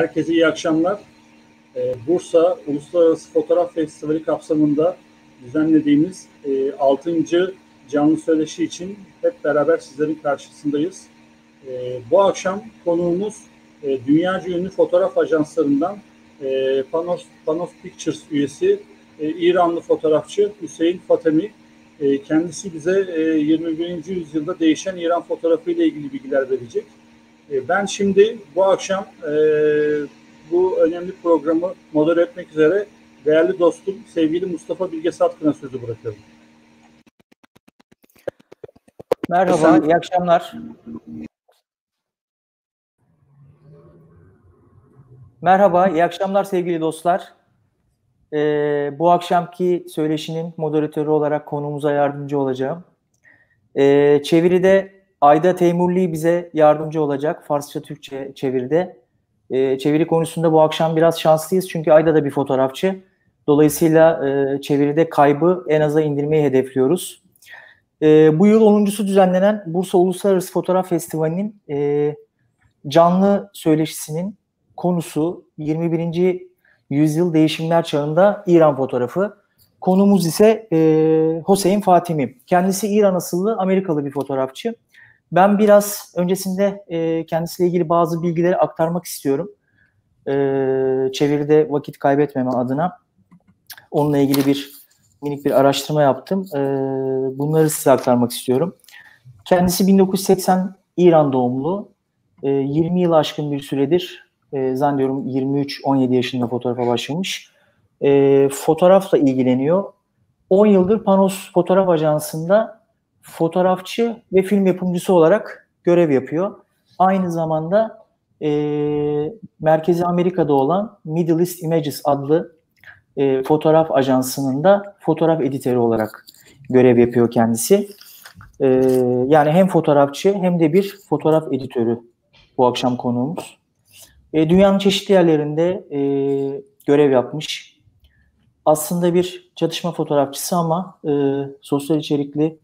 Herkese iyi akşamlar. Ee, Bursa Uluslararası Fotoğraf Festivali kapsamında düzenlediğimiz e, 6. canlı söyleşi için hep beraber sizlerin karşısındayız. E, bu akşam konuğumuz e, dünyaca ünlü fotoğraf ajanslarından e, Panos, Panos Pictures üyesi e, İranlı fotoğrafçı Hüseyin Fatemi. E, kendisi bize e, 21. yüzyılda değişen İran fotoğrafı ile ilgili bilgiler verecek. E, ben şimdi bu akşam e, bu önemli programı modere etmek üzere değerli dostum sevgili Mustafa Bilge Satkın'a sözü bırakıyorum. Merhaba, Sen... iyi akşamlar. Merhaba, iyi akşamlar sevgili dostlar. Ee, bu akşamki söyleşinin moderatörü olarak konumuza yardımcı olacağım. Ee, çeviride Ayda Teymurli bize yardımcı olacak Farsça Türkçe çeviride. E, çeviri konusunda bu akşam biraz şanslıyız çünkü Ayda da bir fotoğrafçı. Dolayısıyla e, çeviride kaybı en aza indirmeyi hedefliyoruz. E, bu yıl 10.sü düzenlenen Bursa Uluslararası Fotoğraf Festivali'nin e, canlı söyleşisinin konusu 21. yüzyıl değişimler çağında İran fotoğrafı. Konumuz ise e, Hüseyin Fatimi. Kendisi İran asıllı Amerikalı bir fotoğrafçı. Ben biraz öncesinde e, kendisiyle ilgili bazı bilgileri aktarmak istiyorum. E, çeviride vakit kaybetmeme adına. Onunla ilgili bir minik bir araştırma yaptım. E, bunları size aktarmak istiyorum. Kendisi 1980 İran doğumlu. E, 20 yıl aşkın bir süredir e, zannediyorum 23-17 yaşında fotoğrafa başlamış. E, fotoğrafla ilgileniyor. 10 yıldır Panos Fotoğraf Ajansı'nda fotoğrafçı ve film yapımcısı olarak görev yapıyor. Aynı zamanda e, merkezi Amerika'da olan Middle East Images adlı e, fotoğraf ajansının da fotoğraf editörü olarak görev yapıyor kendisi. E, yani hem fotoğrafçı hem de bir fotoğraf editörü bu akşam konuğumuz. E, dünyanın çeşitli yerlerinde e, görev yapmış. Aslında bir çatışma fotoğrafçısı ama e, sosyal içerikli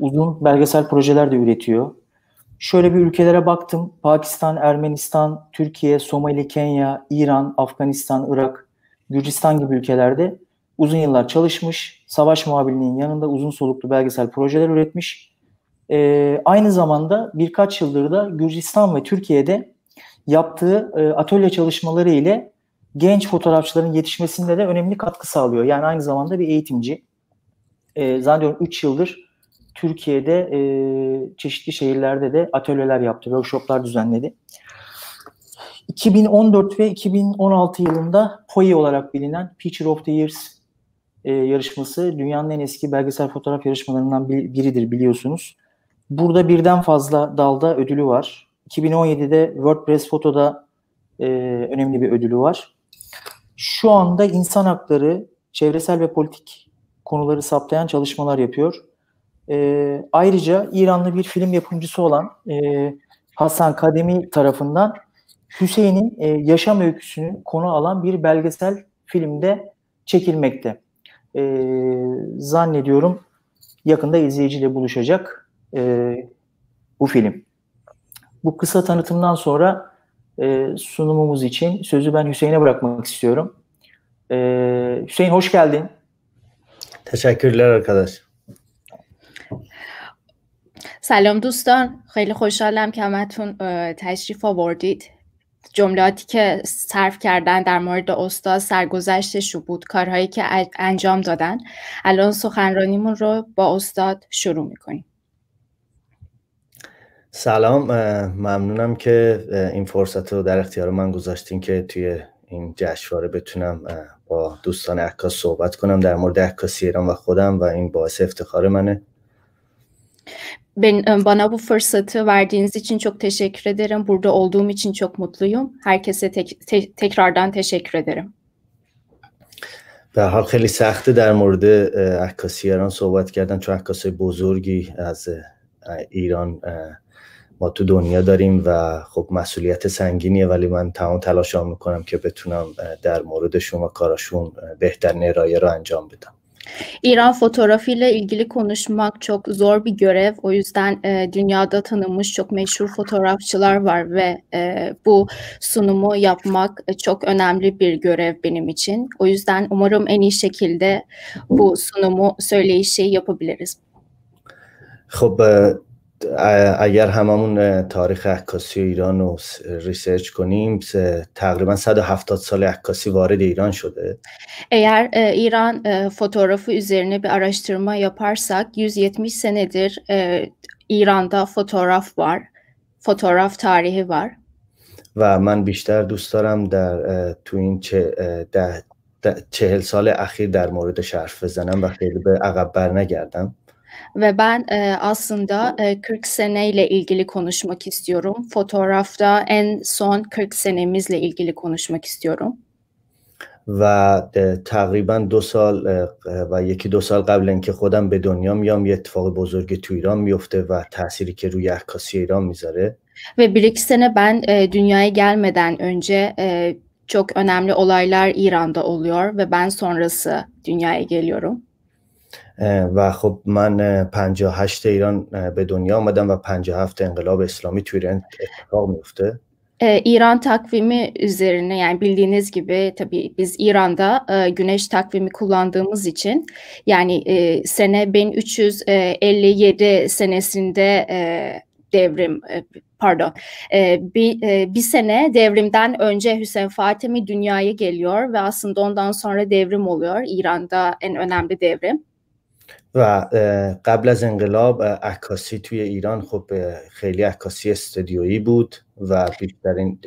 uzun belgesel projeler de üretiyor. Şöyle bir ülkelere baktım. Pakistan, Ermenistan, Türkiye, Somali, Kenya, İran, Afganistan, Irak, Gürcistan gibi ülkelerde uzun yıllar çalışmış. Savaş muhabirliğinin yanında uzun soluklu belgesel projeler üretmiş. Ee, aynı zamanda birkaç yıldır da Gürcistan ve Türkiye'de yaptığı e, atölye çalışmaları ile genç fotoğrafçıların yetişmesinde de önemli katkı sağlıyor. Yani aynı zamanda bir eğitimci. E, zannediyorum 3 yıldır Türkiye'de e, çeşitli şehirlerde de atölyeler yaptı, workshoplar düzenledi. 2014 ve 2016 yılında POI olarak bilinen Picture of the Years e, yarışması dünyanın en eski belgesel fotoğraf yarışmalarından biridir biliyorsunuz. Burada birden fazla dalda ödülü var. 2017'de WordPress Foto'da e, önemli bir ödülü var. Şu anda insan hakları, çevresel ve politik konuları saptayan çalışmalar yapıyor. E, ayrıca İranlı bir film yapımcısı olan e, Hasan Kademi tarafından Hüseyin'in e, yaşam öyküsünü konu alan bir belgesel filmde çekilmekte. E, zannediyorum yakında izleyiciyle buluşacak e, bu film. Bu kısa tanıtımdan sonra e, sunumumuz için sözü ben Hüseyin'e bırakmak istiyorum. E, Hüseyin hoş geldin. Teşekkürler arkadaş. سلام دوستان خیلی خوشحالم که همتون تشریف آوردید. جملاتی که صرف کردن در مورد استاد سرگذشتش بود کارهایی که انجام دادن. الان سخنرانیمون رو با استاد شروع می‌کنیم. سلام ممنونم که این فرصت رو در اختیار من گذاشتین که توی این جشنواره بتونم با دوستان عکاس صحبت کنم در مورد عکاسی ایران و خودم و این باعث افتخار منه. Ben, bana bu fırsatı verdiğiniz için çok teşekkür ederim. Burada olduğum için çok mutluyum. Herkese tek, te, tekrardan teşekkür ederim. به حال خیلی سخته در مورد عکاسی ایران صحبت کردن چون عکاسای بزرگی از ایران ما تو دنیا داریم و خب مسئولیت سنگینیه ولی من تمام تلاشام می‌کنم که بتونم در مورد شما کاراشون بهترین ارائه رو انجام بدم İran fotoğrafıyla ilgili konuşmak çok zor bir görev. O yüzden e, dünyada tanınmış çok meşhur fotoğrafçılar var ve e, bu sunumu yapmak e, çok önemli bir görev benim için. O yüzden umarım en iyi şekilde bu sunumu söyleyişi yapabiliriz. خب اگر هممون تاریخ عکاسی ایران رو ریسرچ کنیم تقریبا 170 سال عکاسی وارد ایران شده Eğer e, İran e, fotoğrafı üzerine bir araştırma yaparsak 170 senedir e, İran'da fotoğraf var. Fotoğraf tarihi var. و من بیشتر دوست دارم در تو این چه ده چهل سال اخیر در موردش حرف بزنم و خیلی به عقب بر نگردم ve ben e, aslında e, 40 seneyle ilgili konuşmak istiyorum. Fotoğrafta en son 40 senemizle ilgili konuşmak istiyorum. و تقریبا دو سال و یکی دو سال قبل اینکه خودم به دنیا میام یه اتفاق بزرگ تو ایران میفته و تأثیری که روی عکاسی ایران میذاره Ve bir iki sene ben e, dünyaya gelmeden önce e, çok önemli olaylar İran'da oluyor ve ben sonrası dünyaya geliyorum. و خب من 58 ایران به دنیا آمدم و 57 انقلاب اسلامی توی ایران اتفاق میفته Ee, İran takvimi üzerine yani bildiğiniz gibi tabii biz İran'da e, güneş takvimi kullandığımız için yani e, sene 1357 senesinde e, devrim e, pardon e, bir, e, bir sene devrimden önce Hüseyin Fatimi dünyaya geliyor ve aslında ondan sonra devrim oluyor İran'da en önemli devrim. و قبل از انقلاب عکاسی توی ایران خب خیلی عکاسی استودیویی بود و بیشترین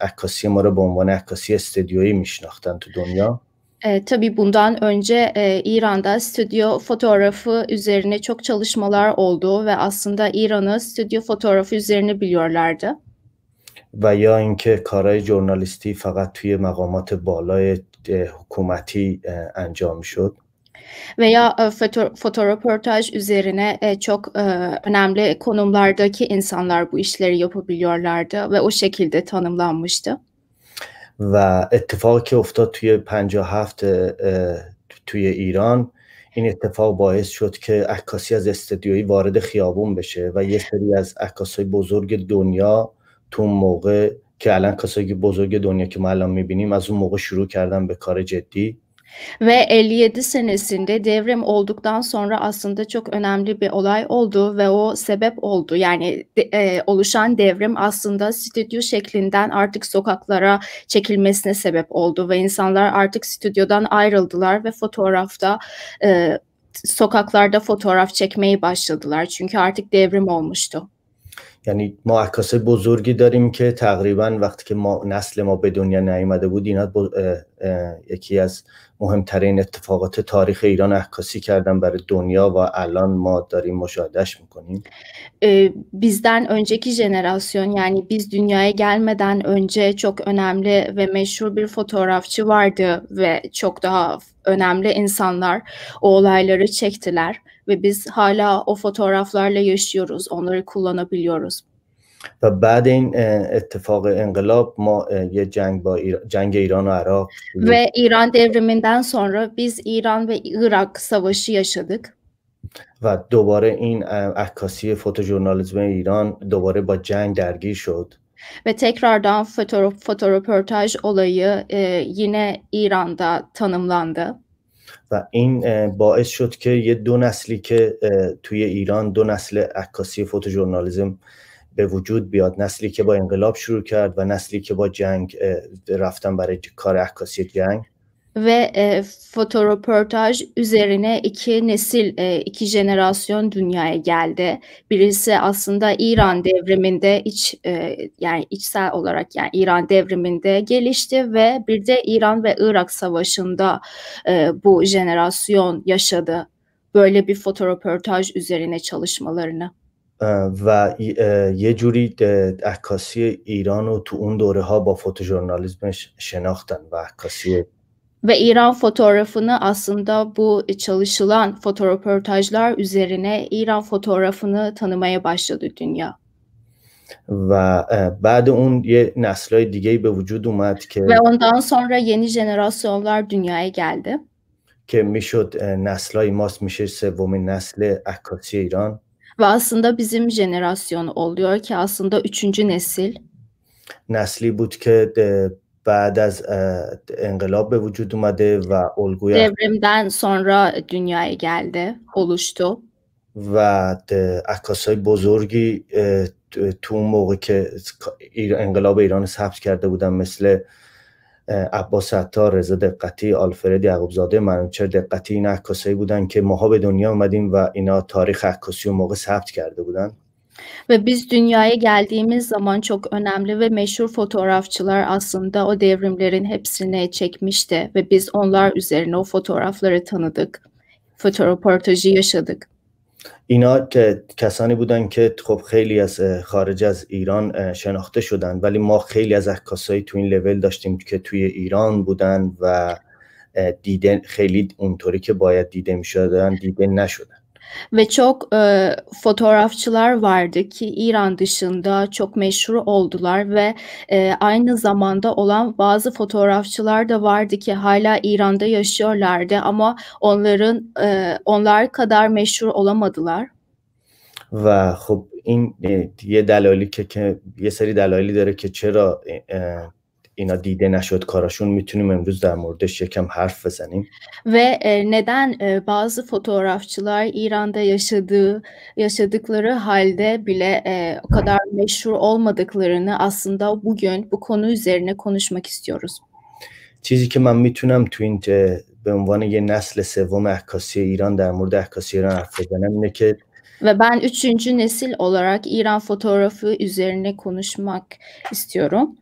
عکاسی ما رو به عنوان عکاسی استودیویی میشناختن تو دنیا tabii bundan önce e, İran'da stüdyo fotoğrafı üzerine çok çalışmalar oldu ve aslında İran'ı stüdyo fotoğrafı üzerine biliyorlardı. و یا اینکه کارهای ژورنالیستی فقط توی مقامات بالای حکومتی انجام می‌شد veya e, foto, fotoröportaj üzerine e, çok e, önemli konumlardaki insanlar bu işleri yapabiliyorlardı ve o şekilde tanımlanmıştı. و اتفاقی که افتاد توی 57 توی ایران این اتفاق باعث شد که عکاسی از استودیویی وارد خیابون بشه و یه سری از عکاسای بزرگ دنیا تو موقع که الان کسایی بزرگ دنیا که ما الان می‌بینیم از اون موقع شروع کردن به کار جدی Ve 57 senesinde devrim olduktan sonra aslında çok önemli bir olay oldu ve o sebep oldu. Yani e, oluşan devrim aslında stüdyo şeklinden artık sokaklara çekilmesine sebep oldu ve insanlar artık stüdyodan ayrıldılar ve fotoğrafta e, sokaklarda fotoğraf çekmeyi başladılar. Çünkü artık devrim olmuştu. یعنی ما عکاسای بزرگی داریم که تقریبا وقتی که ما نسل ما به دنیا نیامده بود اینا یکی از مهمترین اتفاقات تاریخ ایران عکاسی کردن برای دنیا و الان ما داریم مشاهدهش می‌کنیم. bizden önceki jenerasyon yani biz dünyaya gelmeden önce çok önemli ve meşhur bir fotoğrafçı vardı ve çok daha önemli insanlar o olayları çektiler ve biz hala o fotoğraflarla yaşıyoruz, onları kullanabiliyoruz. و بعد این اتفاق انقلاب ما یه جنگ با جنگ ایران و عراق Ve İran devriminden sonra biz İran ve Irak savaşı yaşadık. و دوباره این عکاسی فوتوژورنالیسم ایران دوباره با جنگ درگیر شد Ve tekrardan foto, fotoröportaj olayı e, yine İran'da tanımlandı. و این باعث شد که یه دو نسلی که توی ایران دو نسل عکاسی فوتوژورنالیسم به وجود بیاد. نسلی که با انقلاب شروع کرد و نسلی که با جنگ رفتن برای کار عکاسی جنگ. ve e, fotoröportaj üzerine iki nesil, e, iki jenerasyon dünyaya geldi. Birisi aslında İran devriminde iç e, yani içsel olarak yani İran devriminde gelişti ve bir de İran ve Irak savaşında e, bu jenerasyon yaşadı. Böyle bir fotoröportaj üzerine çalışmalarını. و یه جوری عکاسی ایران رو تو اون دوره ها با فوتوژورنالیسمش شناختن و عکاسی ve İran fotoğrafını aslında bu çalışılan fotoröportajlar üzerine İran fotoğrafını tanımaya başladı dünya. و بعد اون یه نسلای دیگه به وجود اومد که Ve ondan sonra yeni jenerasyonlar dünyaya geldi. که میشد نسلای ماست میشه سومین نسل عکاسی ایران Ve aslında bizim jenerasyon oluyor ki aslında üçüncü nesil. نسلی بود که بعد از انقلاب به وجود اومده و الگوی Devrimden sonra dünyaya geldi, oluştu. و عکاسای بزرگی تو اون موقع که انقلاب ایران ثبت کرده بودن مثل عباس عطار، رضا دقتی، آلفرد یعقوبزاده، منوچهر دقتی این عکاسایی بودن که ماها به دنیا اومدیم و اینا تاریخ عکاسی اون موقع ثبت کرده بودن Ve biz dünyaya geldiğimiz zaman çok önemli ve meşhur fotoğrafçılar aslında o devrimlerin hepsini çekmişti ve biz onlar üzerine o fotoğrafları tanıdık. Fotoreportajı yaşadık. اینا که کسانی بودن که خب خیلی از خارج از ایران شناخته شدن ولی ما خیلی از عکاسایی تو این لول داشتیم که توی ایران بودن و دیده خیلی اونطوری که باید دیده می شدن دیده نشدن Ve çok e, fotoğrafçılar vardı ki İran dışında çok meşhur oldular ve e, aynı zamanda olan bazı fotoğrafçılar da vardı ki hala İran'da yaşıyorlardı ama onların e, onlar kadar meşhur olamadılar. و خب این یه دلایلی که که یه سری دلایلی داره که چرا اینا دیده نشد کاراشون میتونیم امروز در موردش یکم حرف بزنیم Ve e, neden e, bazı fotoğrafçılar İran'da yaşadığı yaşadıkları halde bile e, o kadar meşhur olmadıklarını aslında bugün bu konu üzerine konuşmak istiyoruz. چیزی که من میتونم تو این به عنوان یه نسل سوم عکاسی ایران در مورد عکاسی ایران حرف بزنم اینه که Ve ben üçüncü nesil olarak İran fotoğrafı üzerine konuşmak istiyorum.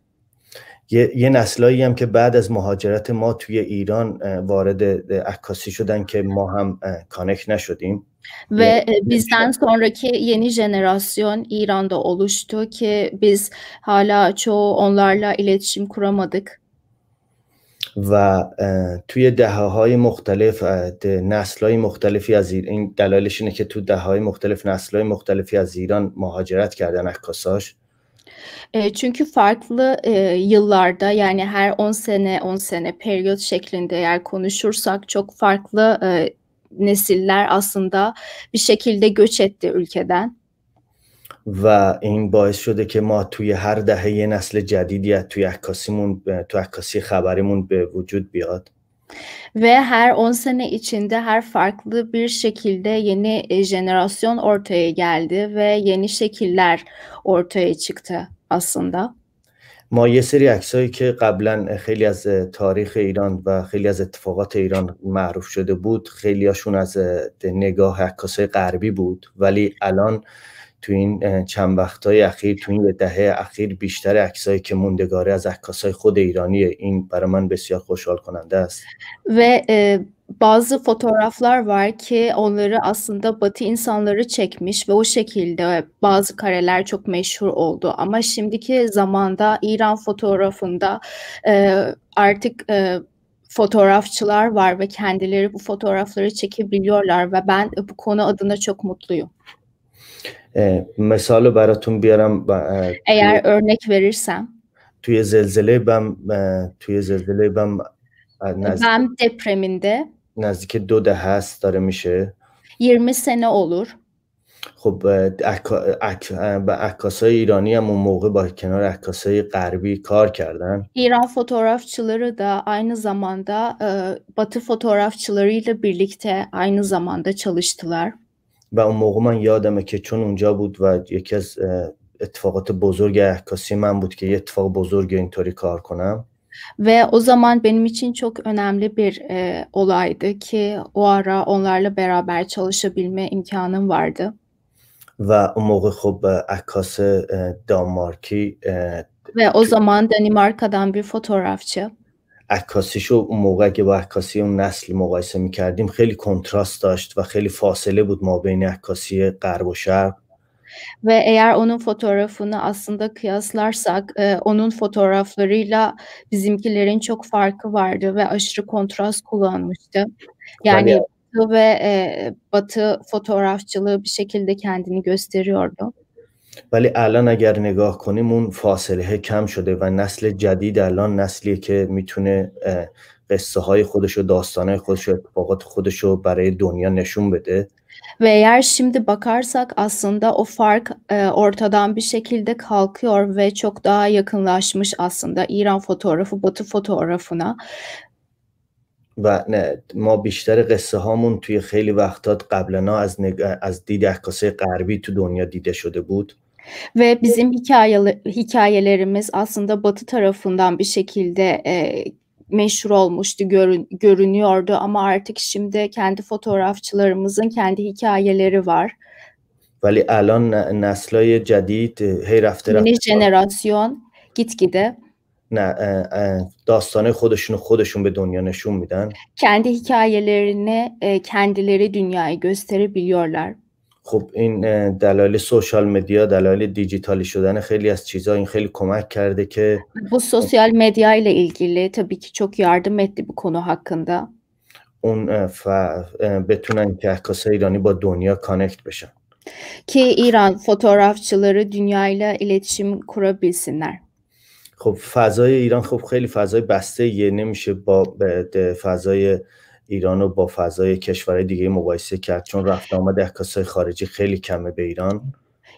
یه, یه نسلایی هم که بعد از مهاجرت ما توی ایران وارد عکاسی شدن که ما هم کانک نشدیم. Ve bizden sonraki yeni jenerasyon İran'da oluştu ki biz hala çoğu onlarla iletişim kuramadık. و توی دهه های مختلف نسل های مختلفی از ایران این دلایلش اینه که تو دهه های مختلف نسل های مختلفی از ایران مهاجرت کردن عکاساش. E, çünkü farklı e, yıllarda yani her 10 sene 10 sene periyot şeklinde eğer konuşursak çok farklı e, nesiller aslında bir şekilde göç etti ülkeden. و این باعث شده که ما توی هر دهه یه نسل جدیدی توی عکاسیمون تو عکاسی خبریمون به وجود بیاد Ve her 10 sene içinde her farklı bir şekilde yeni e, jenerasyon ortaya geldi ve yeni şekiller ortaya çıktı Aslında. ما یه سری عکسایی که قبلا خیلی از تاریخ ایران و خیلی از اتفاقات ایران معروف شده بود خیلیاشون از نگاه عکاسای غربی بود ولی الان تو این چند وقتهای اخیر تو این دهه اخیر بیشتر عکسایی که موندگاره از عکاسای خود ایرانیه این برای من بسیار خوشحال کننده است Ve e, bazı fotoğraflar var ki onları aslında Batı insanları çekmiş ve o şekilde bazı kareler çok meşhur oldu. Ama şimdiki zamanda İran fotoğrafında e, artık e, fotoğrafçılar var ve kendileri bu fotoğrafları çekebiliyorlar ve ben bu konu adına çok mutluyum. مثال براتون بیارم Eğer örnek verirsem توی زلزله بم توی زلزله بم نزدیک, ben depreminde نزدیک دو دهه است داره میشه 20 sene olur. خب عکاسای ایرانی هم اون موقع با کنار عکاسای غربی کار کردن İran fotoğrafçıları da aynı zamanda e, Batı fotoğrafçılarıyla birlikte aynı zamanda çalıştılar. و اون موقع من یادمه که چون اونجا بود و یکی از اتفاقات بزرگ عکاسی من بود که یه اتفاق بزرگ اینطوری کار کنم Ve o zaman benim için çok önemli bir e, olaydı ki o ara onlarla beraber çalışabilme imkanım vardı. و اون موقع خب عکاس دانمارکی Ve o zaman Danimarka'dan bir fotoğrafçı عکاسیشو اون موقع که با عکاسی اون نسل مقایسه میکردیم خیلی کنتراست داشت و خیلی فاصله بود ما بین عکاسی غرب و شرق Ve eğer onun fotoğrafını aslında kıyaslarsak e, onun fotoğraflarıyla bizimkilerin çok farkı vardı ve aşırı kontrast kullanmıştı. Yani Batı ve e, Batı fotoğrafçılığı bir şekilde kendini gösteriyordu. ولی الان اگر نگاه کنیم اون فاصله کم شده و نسل جدید الان نسلیه که می‌تونه قصه های خودش و داستان های خودش و اتفاقات خودش رو برای دنیا نشون بده Ve eğer şimdi bakarsak aslında o fark e, ortadan bir şekilde kalkıyor ve çok daha yakınlaşmış aslında İran fotoğrafı Batı fotoğrafına. و نه ما بیشتر قصه هامون توی خیلی وقتات قبلا از, نگ... از دید عکاسای غربی تو دنیا دیده شده بود Ve bizim hikayeler, hikayelerimiz aslında Batı tarafından bir şekilde e, meşhur olmuştu, görün, görünüyordu ama artık şimdi kendi fotoğrafçılarımızın kendi hikayeleri var. ولی الان نسلای جدید هی رفته Yeni رفته jenerasyon gitgide نه اه، اه، داستانای خودشون رو خودشون به دنیا نشون میدن kendi hikayelerini e, kendileri dünyaya gösterebiliyorlar. خب این اه، دلایل سوشال مدیا دلایل دیجیتالی شدن خیلی از چیزها این خیلی کمک کرده که Bu sosyal medya ile ilgili tabii ki çok yardım etti bu konu hakkında. اون اه، ف... اه، بتونن که عکاسای ایرانی با دنیا کانکت بشن Ki İran fotoğrafçıları dünyayla iletişim kurabilsinler. خب فضای ایران خب خیلی فضای بسته یه نمیشه با به- ده- فضای ایران رو با فضای کشورهای دیگه مقایسه کرد چون رفت آمد عکاسای خارجی خیلی کمه به ایران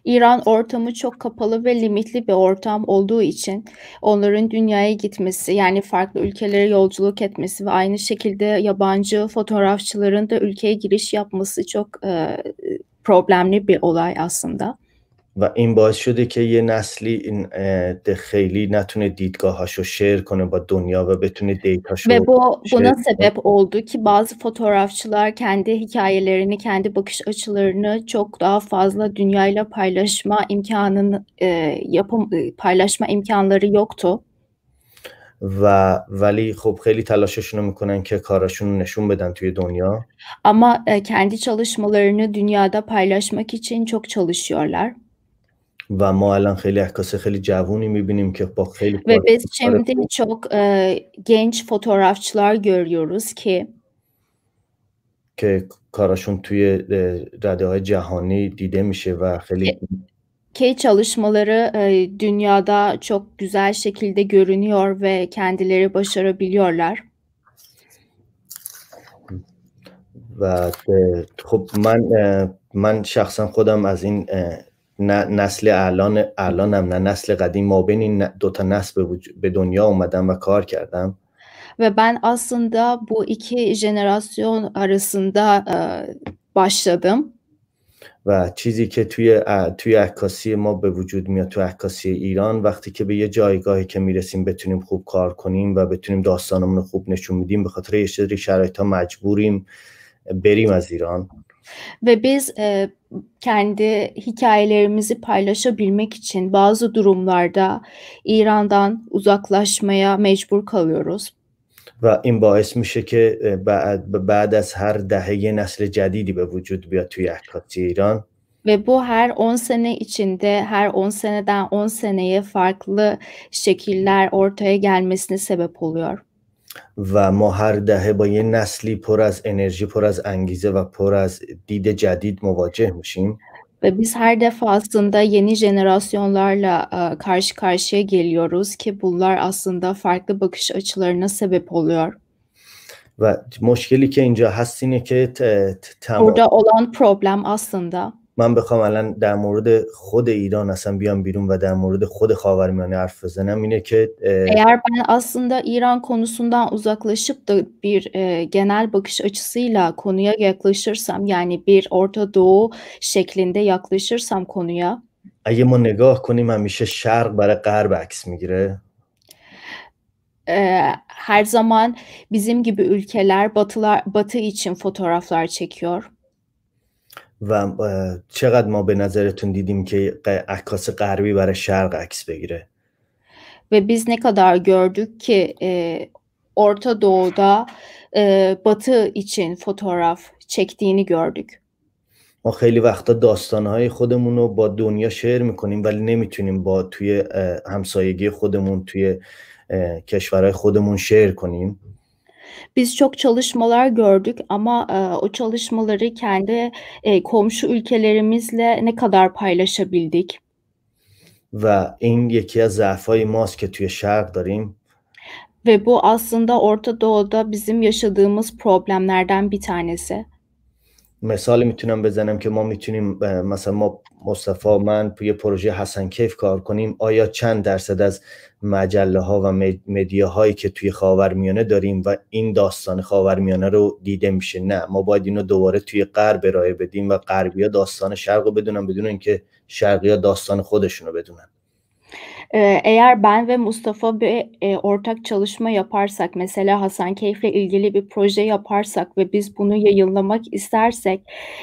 İran ortamı çok kapalı ve limitli bir ortam olduğu için onların dünyaya gitmesi yani farklı ülkelere yolculuk etmesi ve aynı şekilde yabancı fotoğrafçıların da ülkeye giriş yapması çok e, problemli bir olay aslında. و این باعث شده که یه نسلی این اه، ده خیلی نتونه دیدگاهاشو شیر کنه با دنیا و بتونه دیتاشو Ve bu şey buna yapmak. sebep oldu ki bazı fotoğrafçılar kendi hikayelerini, kendi bakış açılarını çok daha fazla dünyayla paylaşma imkanını e, yapım e, paylaşma imkanları yoktu. و ولی خب خیلی تلاششون رو میکنن که کاراشون رو نشون بدن توی دنیا Ama e, kendi çalışmalarını dünyada paylaşmak için çok çalışıyorlar. و ما الان خیلی عکاس خیلی جوونی میبینیم که با خیلی Ve کار- biz کار şimdi çok e, genç fotoğrafçılar görüyoruz ki که کاراشون توی رده های جهانی دیده میشه و خیلی ki çalışmaları e, dünyada çok güzel şekilde görünüyor ve kendileri başarabiliyorlar. و اه، خب من اه، من شخصا خودم از این اه، نه- نسل الان الانم نه نسل قدیم. ما بین این دو تا نسل به, دنیا اومدم و کار کردم. Ve ben aslında bu iki jenerasyon arasında e, başladım. و چیزی که توی توی عکاسی ما به وجود میاد توی عکاسی ایران وقتی که به یه جایگاهی که می‌رسیم بتونیم خوب کار کنیم و بتونیم داستانمون رو خوب نشون میدیم به خاطر یه سری شرایط ها مجبوریم بریم از ایران. Ve biz e, kendi hikayelerimizi paylaşabilmek için bazı durumlarda İran'dan uzaklaşmaya mecbur kalıyoruz. و این باعث میشه که اه، بعد, بعد از هر دهه یه نسل جدیدی به وجود بیاد توی عکاسی ایران Ve bu her 10 sene içinde her 10 seneden 10 seneye farklı şekiller ortaya gelmesine sebep oluyor. و ما هر دهه با یه نسلی پر از انرژی پر از انگیزه و پر از دید جدید مواجه میشیم Ve biz her defasında yeni jenerasyonlarla e, karşı karşıya geliyoruz ki bunlar aslında farklı bakış açılarına sebep oluyor. و مشکلی که اینجا هست اینه که ت- ت- تمام Burada olan problem aslında من بخوام الان در مورد خود ایران اصلا بیام بیرون و در مورد خود خاورمیانه حرف بزنم اینه که اه، eğer ben aslında İran konusundan uzaklaşıp da bir e, genel bakış açısıyla konuya yaklaşırsam yani bir Orta Doğu şeklinde yaklaşırsam konuya اگه ما نگاه کنیم همیشه شرق برای غرب عکس میگیره e, her zaman bizim gibi ülkeler batılar batı için fotoğraflar çekiyor. و چقدر ما به نظرتون دیدیم که عکاس غربی برای شرق عکس بگیره Ve biz ne kadar gördük ki e, Orta Doğu'da e, Batı için fotoğraf çektiğini gördük. ما خیلی وقتا داستانهای خودمون رو با دنیا شیر می‌کنیم ولی نمی‌تونیم با توی همسایگی خودمون توی کشورهای خودمون شیر کنیم Biz çok çalışmalar gördük ama e, o çalışmaları kendi e, komşu ülkelerimizle ne kadar paylaşabildik? و این یکی از ضعفهای ماست که توی شرق داریم Ve bu aslında Orta Doğu'da bizim yaşadığımız problemlerden bir tanesi. مثال می‌تونم بزنم که ما می‌تونیم مثلا ما مصطفی من یه پروژه حسن کیف کار کنیم. آیا چند درصد از مجله ها و مدیا هایی که توی خاورمیانه داریم و این داستان خاورمیانه رو دیده میشه؟ نه ما باید اینو دوباره توی غرب ارائه بدیم و غربیا داستان شرق رو بدونن بدون اینکه شرقیا داستان خودشون رو بدونن. Eğer ben ve Mustafa bir e, ortak çalışma yaparsak, mesela Hasan Keyif'le ilgili bir proje yaparsak ve biz bunu yayınlamak istersek,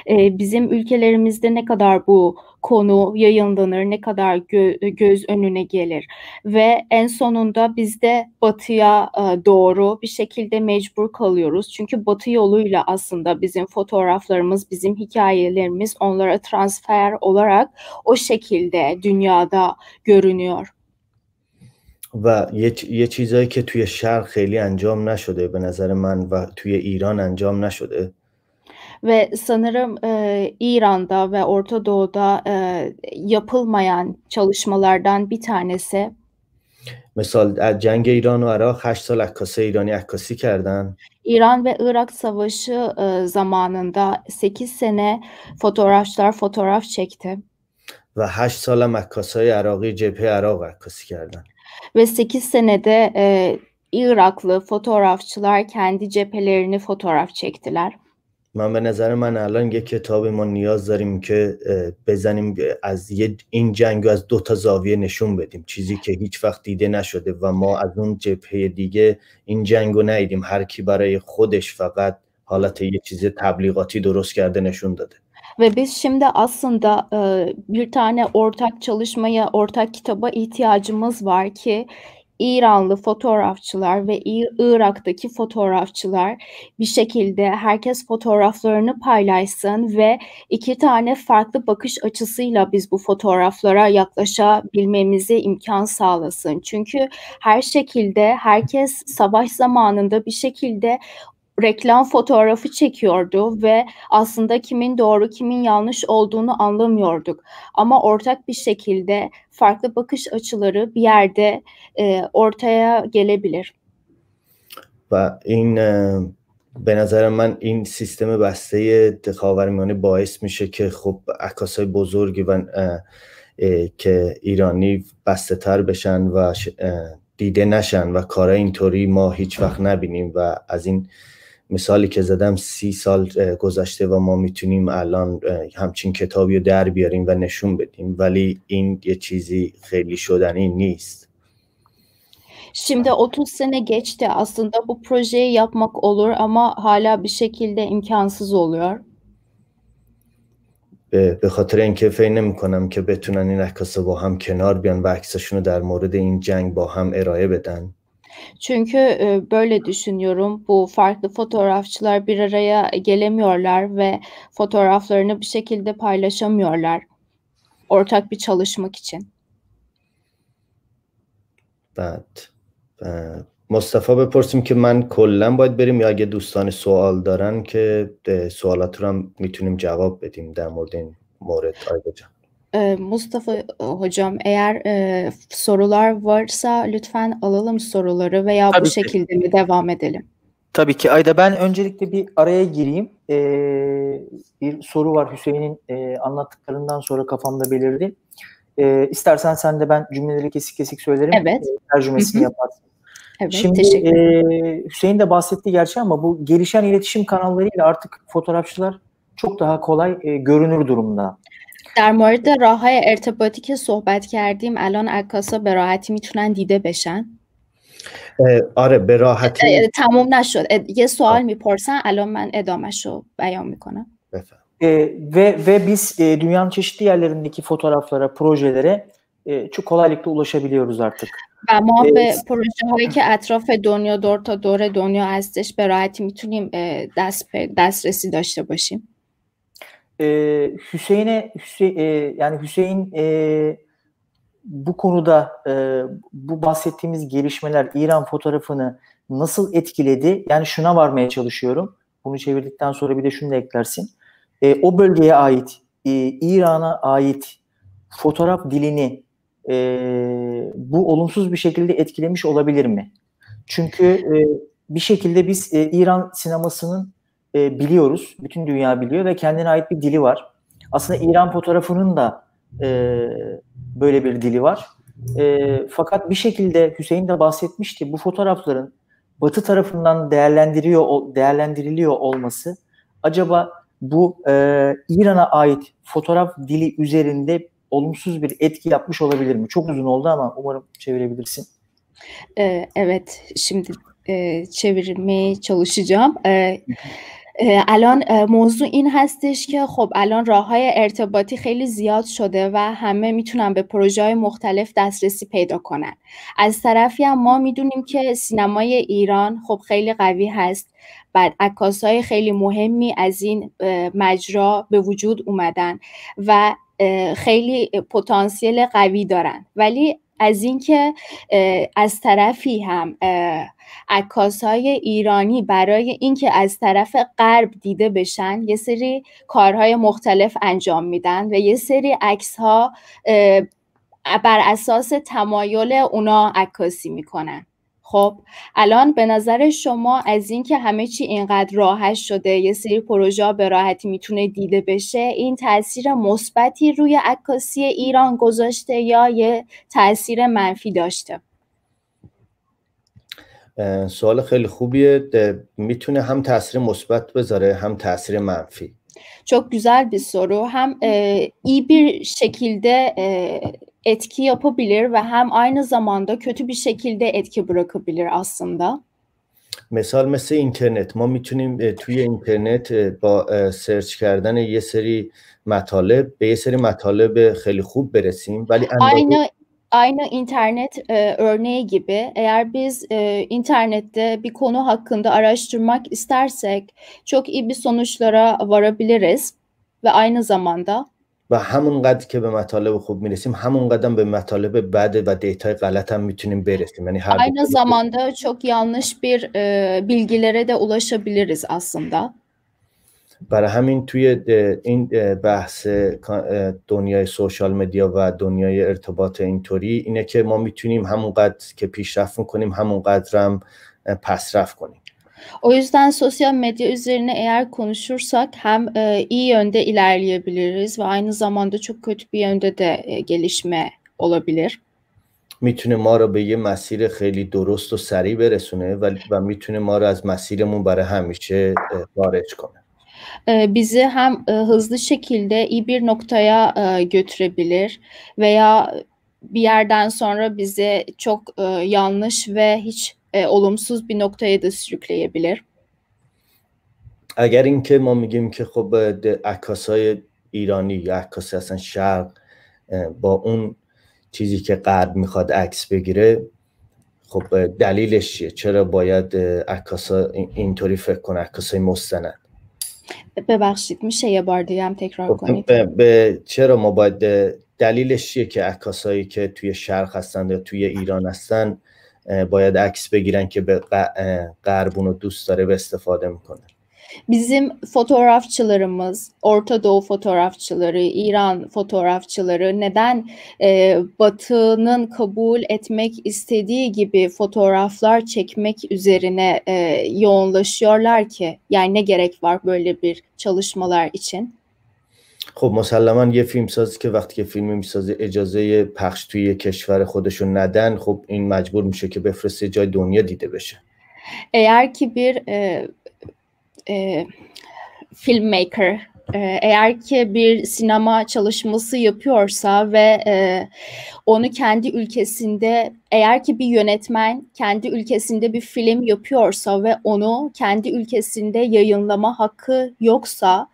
e, bizim ülkelerimizde ne kadar bu konu yayınlanır, ne kadar gö- göz önüne gelir ve en sonunda biz de batıya e, doğru bir şekilde mecbur kalıyoruz. Çünkü batı yoluyla aslında bizim fotoğraflarımız, bizim hikayelerimiz onlara transfer olarak o şekilde dünyada görünüyor. و یه, یه چیزایی که توی شرق خیلی انجام نشده به نظر من و توی ایران انجام نشده ve sanırım e, İran'da ve Orta Doğu'da e, yapılmayan çalışmalardan bir tanesi. مثال از جنگ ایران و عراق 8 سال عکاسای ایرانی عکاسی کردن. İran ve Irak Savaşı e, zamanında 8 sene fotoğrafçılar fotoğraf çekti. و 8 سالم عکاسای عراقی جبهه عراق عکاسی کردن. Ve 8 senede e, Iraklı fotoğrafçılar kendi cephelerini fotoğraf çektiler. من به نظر من الان یه کتاب ما نیاز داریم که بزنیم از این جنگ از دو تا زاویه نشون بدیم چیزی که هیچ وقت دیده نشده و ما از اون جبهه دیگه این جنگ رو ندیدیم هر کی برای خودش فقط حالت یه چیز تبلیغاتی درست کرده نشون داده Ve biz şimdi aslında e, bir tane ortak çalışmaya, ortak kitaba ihtiyacımız var ki İranlı fotoğrafçılar ve Irak'taki fotoğrafçılar bir şekilde herkes fotoğraflarını paylaşsın ve iki tane farklı bakış açısıyla biz bu fotoğraflara yaklaşabilmemize imkan sağlasın. Çünkü her şekilde herkes savaş zamanında bir şekilde reklam fotoğrafı çekiyordu ve aslında kimin doğru kimin yanlış olduğunu anlamıyorduk. Ama ortak bir şekilde farklı bakış açıları bir yerde e, ortaya gelebilir. و این به نظر من این سیستم بسته خاورمیانه باعث میشه که خب عکاسای بزرگی و که ایرانی بسته تر بشن و دیده نشن و کارهای اینطوری ما هیچ وقت نبینیم و از این مثالی که زدم سی سال گذشته و ما می‌تونیم الان همچین کتابی رو در بیاریم و نشون بدیم. ولی این یه چیزی خیلی شدنی نیست. Şimdi 30 sene geçti aslında bu projeyi yapmak olur ama hala bir şekilde imkansız oluyor. به خاطر اینکه فکر نمی کنم که بتونن این عکاسا با هم کنار بیان و عکساشون رو در مورد این جنگ با هم ارائه بدن. Çünkü e, böyle düşünüyorum. Bu farklı fotoğrafçılar bir araya gelemiyorlar ve fotoğraflarını bir şekilde paylaşamıyorlar. Ortak bir çalışmak için. بعد مصطفی بپرسیم که من کلا باید بریم یا اگه دوستان سوال دارن که سوالات رو هم میتونیم جواب بدیم در مورد این مورد آیدا جان Ee, Mustafa e, hocam eğer e, sorular varsa lütfen alalım soruları veya Tabii bu ki. şekilde mi devam edelim? Tabii ki Ayda ben öncelikle bir araya gireyim. Ee, bir soru var Hüseyin'in e, anlattıklarından sonra kafamda belirdi. Ee, istersen sen de ben cümleleri kesik kesik söylerim. Evet. e, Tercümesini yaparsın. Evet, Şimdi e, Hüseyin de bahsetti gerçi ama bu gelişen iletişim kanallarıyla artık fotoğrafçılar çok daha kolay e, görünür durumda. در مورد راه های ارتباطی که صحبت کردیم الان عکاسا به راحتی می‌تونن دیده بشن؟ آره به راحتی. تموم نشد. یه سوال می‌پرسن الان من ادامهش رو بیان می‌کنم. بفهم. Ve ve biz e, dünyanın çeşitli yerlerindeki fotoğraflara, projelere e, çok kolaylıkla ulaşabiliyoruz artık. و ما به پروژه هایی که اطراف دنیا دور تا دور دنیا هستش به راحتی می‌تونیم دست دسترسی داشته باشیم. Ee, Hüseyin'e Hüsey, e, yani Hüseyin e, bu konuda e, bu bahsettiğimiz gelişmeler İran fotoğrafını nasıl etkiledi? Yani şuna varmaya çalışıyorum. Bunu çevirdikten sonra bir de şunu da eklersin. E, o bölgeye ait, e, İran'a ait fotoğraf dilini e, bu olumsuz bir şekilde etkilemiş olabilir mi? Çünkü e, bir şekilde biz e, İran sinemasının e, biliyoruz. Bütün dünya biliyor ve kendine ait bir dili var. Aslında İran fotoğrafının da e, böyle bir dili var. E, fakat bir şekilde Hüseyin de bahsetmişti. Bu fotoğrafların Batı tarafından değerlendiriyor değerlendiriliyor olması acaba bu e, İran'a ait fotoğraf dili üzerinde olumsuz bir etki yapmış olabilir mi? Çok uzun oldu ama umarım çevirebilirsin. Evet, şimdi çevirmeye çalışacağım. الان موضوع این هستش که خب الان راه های ارتباطی خیلی زیاد شده و همه می‌تونن به پروژه های مختلف دسترسی پیدا کنن. از طرفی هم ما می‌دونیم که سینمای ایران خب خیلی قوی هست بعد عکاس های خیلی مهمی از این مجرا به وجود اومدن و خیلی پتانسیل قوی دارن. ولی از اینکه از طرفی هم عکاس های ایرانی برای اینکه از طرف غرب دیده بشن یه سری کارهای مختلف انجام میدن و یه سری عکس ها بر اساس تمایل اونا عکاسی می‌کنن. خب الان به نظر شما از اینکه همه چی اینقدر راحت شده یه سری پروژه به راحتی می‌تونه دیده بشه این تاثیر مثبتی روی عکاسی ایران گذاشته یا یه تاثیر منفی داشته؟ سوال خیلی خوبیه می‌تونه هم تاثیر مثبت بذاره هم تاثیر منفی Çok güzel bir soru. Hem e, iyi bir şekilde e, etki yapabilir ve hem aynı zamanda kötü bir şekilde etki bırakabilir aslında. مثال مثل اینترنت ما می‌تونیم توی اینترنت با سرچ کردن یه سری مطالب به یه سری مطالب خیلی خوب برسیم ولی aynı aynı internet e, örneği gibi eğer biz e, internette bir konu hakkında araştırmak istersek çok iyi bir sonuçlara varabiliriz ve aynı zamanda و همونقدر که به مطالب خوب میرسیم همونقدر به مطالب بد و دیتای غلط هم میتونیم برسیم یعنی هر aynı zamanda çok yanlış bir e, bilgilere de ulaşabiliriz aslında. برای همین توی این بحث دنیای سوشال مدیا و دنیای ارتباط اینطوری اینه که ما می‌تونیم همونقدر که پیشرفت کنیم همونقدر هم پسرفت کنیم O yüzden sosyal medya üzerine eğer konuşursak hem e, iyi yönde ilerleyebiliriz ve aynı zamanda çok kötü bir yönde de e, gelişme olabilir. می‌تونه ما رو به یه مسیر خیلی درست و سریع برسونه و, و می‌تونه ما رو از مسیرمون برای همیشه خارج کنه. bizi hem hızlı şekilde iyi bir noktaya götürebilir veya bir yerden sonra bizi çok yanlış ve hiç olumsuz bir noktaya da sürükleyebilir. اگر اینکه ما میگیم که خب عکاسای ایرانی یا عکاسی اصلا شرق با اون چیزی که غرب میخواد عکس بگیره خب دلیلش چیه چرا باید عکاسا اینطوری فکر کنه عکاسای مستند ببخشید میشه یه بار دیگه هم تکرار کنید؟ به چرا ما باید دلیلش چیه که عکاسایی که توی شرق هستن یا توی ایران هستن باید عکس بگیرن که به غربون رو دوست داره به استفاده می‌کنه؟ Bizim fotoğrafçılarımız, Orta Doğu fotoğrafçıları, İran fotoğrafçıları neden e, Batı'nın kabul etmek istediği gibi fotoğraflar çekmek üzerine e, yoğunlaşıyorlar ki? Yani ne gerek var böyle bir çalışmalar için? خب مسلما یه فیلمسازی که وقتی که فیلم میسازه اجازه پخش توی کشور خودشون ندن خب این مجبور میشه که بفرسته جای دنیا دیده بشه Eğer ki bir e, e, filmmaker e, eğer ki bir sinema çalışması yapıyorsa ve e, onu kendi ülkesinde eğer ki bir yönetmen kendi ülkesinde bir film yapıyorsa ve onu kendi ülkesinde yayınlama hakkı yoksa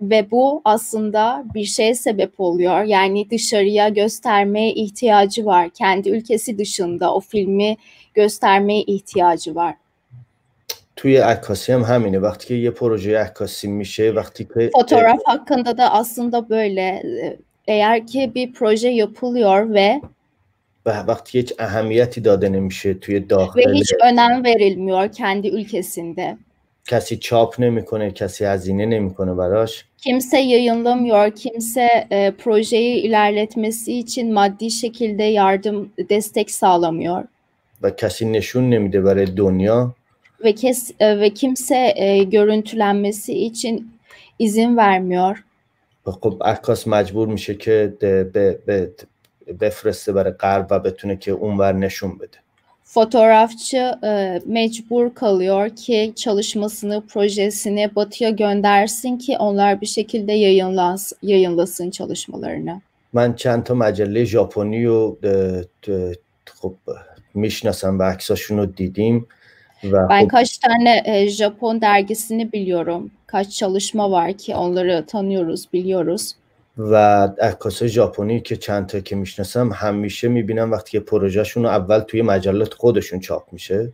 ve bu aslında bir şeye sebep oluyor. Yani dışarıya göstermeye ihtiyacı var. Kendi ülkesi dışında o filmi göstermeye ihtiyacı var. توی عکاسی هم همینه وقتی که یه پروژه عکاسی میشه وقتی که Fotoğraf hakkında da aslında böyle eğer ki bir proje yapılıyor ve و وقتی hiç اهمیتی داده نمیشه توی ve داخل hiç önem verilmiyor kendi ülkesinde. کسی چاپ نمیکنه کسی هزینه نمیکنه براش Kimse yayınlamıyor, kimse e, projeyi ilerletmesi için maddi şekilde yardım, destek sağlamıyor. و کسی نشون نمیده برای دنیا ve kes e, ve kimse e, görüntülenmesi için izin vermiyor. و خب عکاس مجبور میشه که د- به- به- بفرسته برای غرب و بتونه که اونور نشون بده Fotoğrafçı e, mecbur kalıyor ki çalışmasını, projesini batıya göndersin ki onlar bir şekilde yayınlansın, yayınlasın çalışmalarını. من چند تا مجله ژاپنی رو اه، ت- خب میشناسم و عکساشون رو دیدیم و Ben خب kaç tane e, Japon dergisini biliyorum. Kaç çalışma var ki onları tanıyoruz, biliyoruz. و عکاسای ژاپنی که چند تا که میشناسم همیشه میبینم وقتی که پروژهشون رو اول توی مجلات خودشون چاپ میشه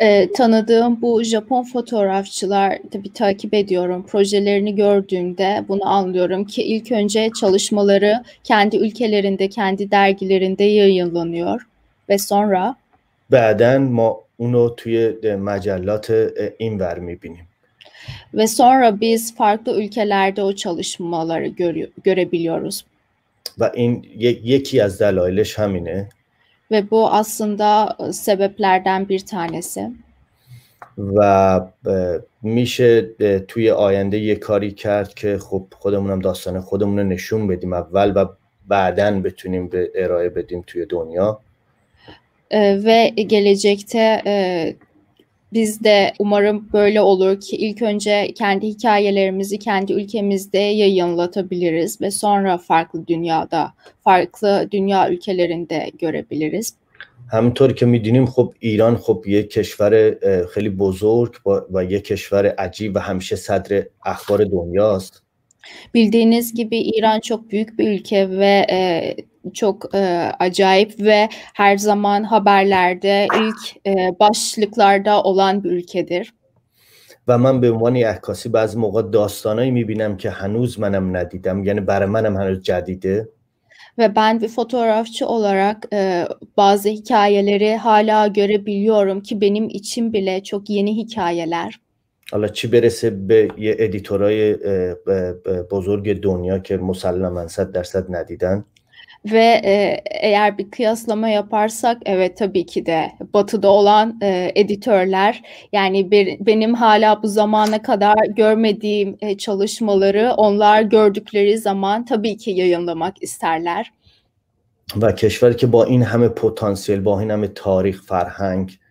E, tanıdığım bu Japon fotoğrafçılar tabii takip ediyorum. Projelerini gördüğümde bunu anlıyorum ki ilk önce çalışmaları kendi ülkelerinde, kendi dergilerinde yayınlanıyor ve sonra بعدا ما اونو توی مجلات اینور می‌بینیم ve sonra biz farklı ülkelerde o çalışmaları görebiliyoruz. و این ی- یکی از دلایلش همینه Ve bu aslında sebeplerden bir tanesi. و میشه توی آینده یه کاری کرد که خب خودمونم داستان خودمون رو نشون بدیم اول و بعدا بتونیم به ارائه بدیم توی دنیا Ee, ve gelecekte e, biz de umarım böyle olur ki ilk önce kendi hikayelerimizi kendi ülkemizde yayınlatabiliriz ve sonra farklı dünyada, farklı dünya ülkelerinde görebiliriz. همونطور که میدونیم خب ایران خب یه کشور اه، خیلی بزرگ با- و یه کشور عجیب و همیشه صدر اخبار دنیاست Bildiğiniz gibi İran çok büyük bir ülke ve e, çok e, acayip ve her zaman haberlerde ilk e, başlıklarda olan bir ülkedir. و من به عنوان یه عکاسی بعضی موقع داستانایی میبینم که هنوز منم ندیدم یعنی برای منم هنوز جدیده Ve ben bir fotoğrafçı olarak e, bazı hikayeleri hala görebiliyorum ki benim için bile çok yeni hikayeler. حالا چی برسه به یه ادیتورای اه، ب- ب- بزرگ دنیا که مسلما صد درصد ندیدن Ve e, eğer bir kıyaslama yaparsak evet tabii ki de batıda olan e, editörler yani bir, benim hala bu zamana kadar görmediğim e, çalışmaları onlar gördükleri zaman tabii ki yayınlamak isterler. و کشوری که با این همه پتانسیل با این همه تاریخ فرهنگ که وجود داره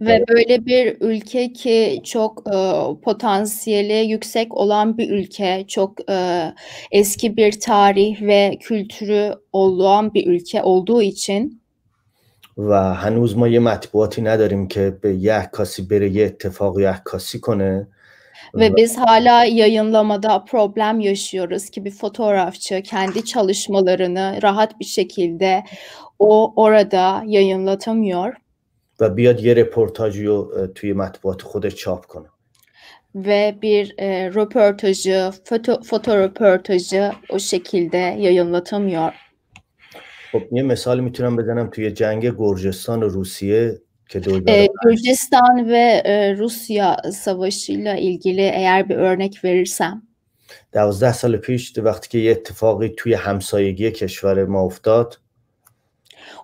Ve böyle bir ülke ki çok e, potansiyeli yüksek olan bir ülke, çok e, eski bir tarih ve kültürü olan bir ülke olduğu için و هنوز ما یه مطبوعاتی نداریم که به یه عکاسی بره یه اتفاقی عکاسی کنه ve و- biz hala yayınlamada problem yaşıyoruz ki bir fotoğrafçı kendi çalışmalarını rahat bir şekilde o orada yayınlatamıyor و بیاد یه رپورتاجی رو توی مطبوعات خودش چاپ کنه. ve bir e, röportajı, foto, foto röportajı o şekilde yayınlatamıyor. خب یه مثال می‌تونم بزنم توی جنگ گرجستان و روسیه که 2005 Gürcistan ve e, Rusya savaşıyla ilgili eğer bir örnek verirsem, دوازده سال پیش وقتی که یه اتفاقی توی همسایگی کشور ما افتاد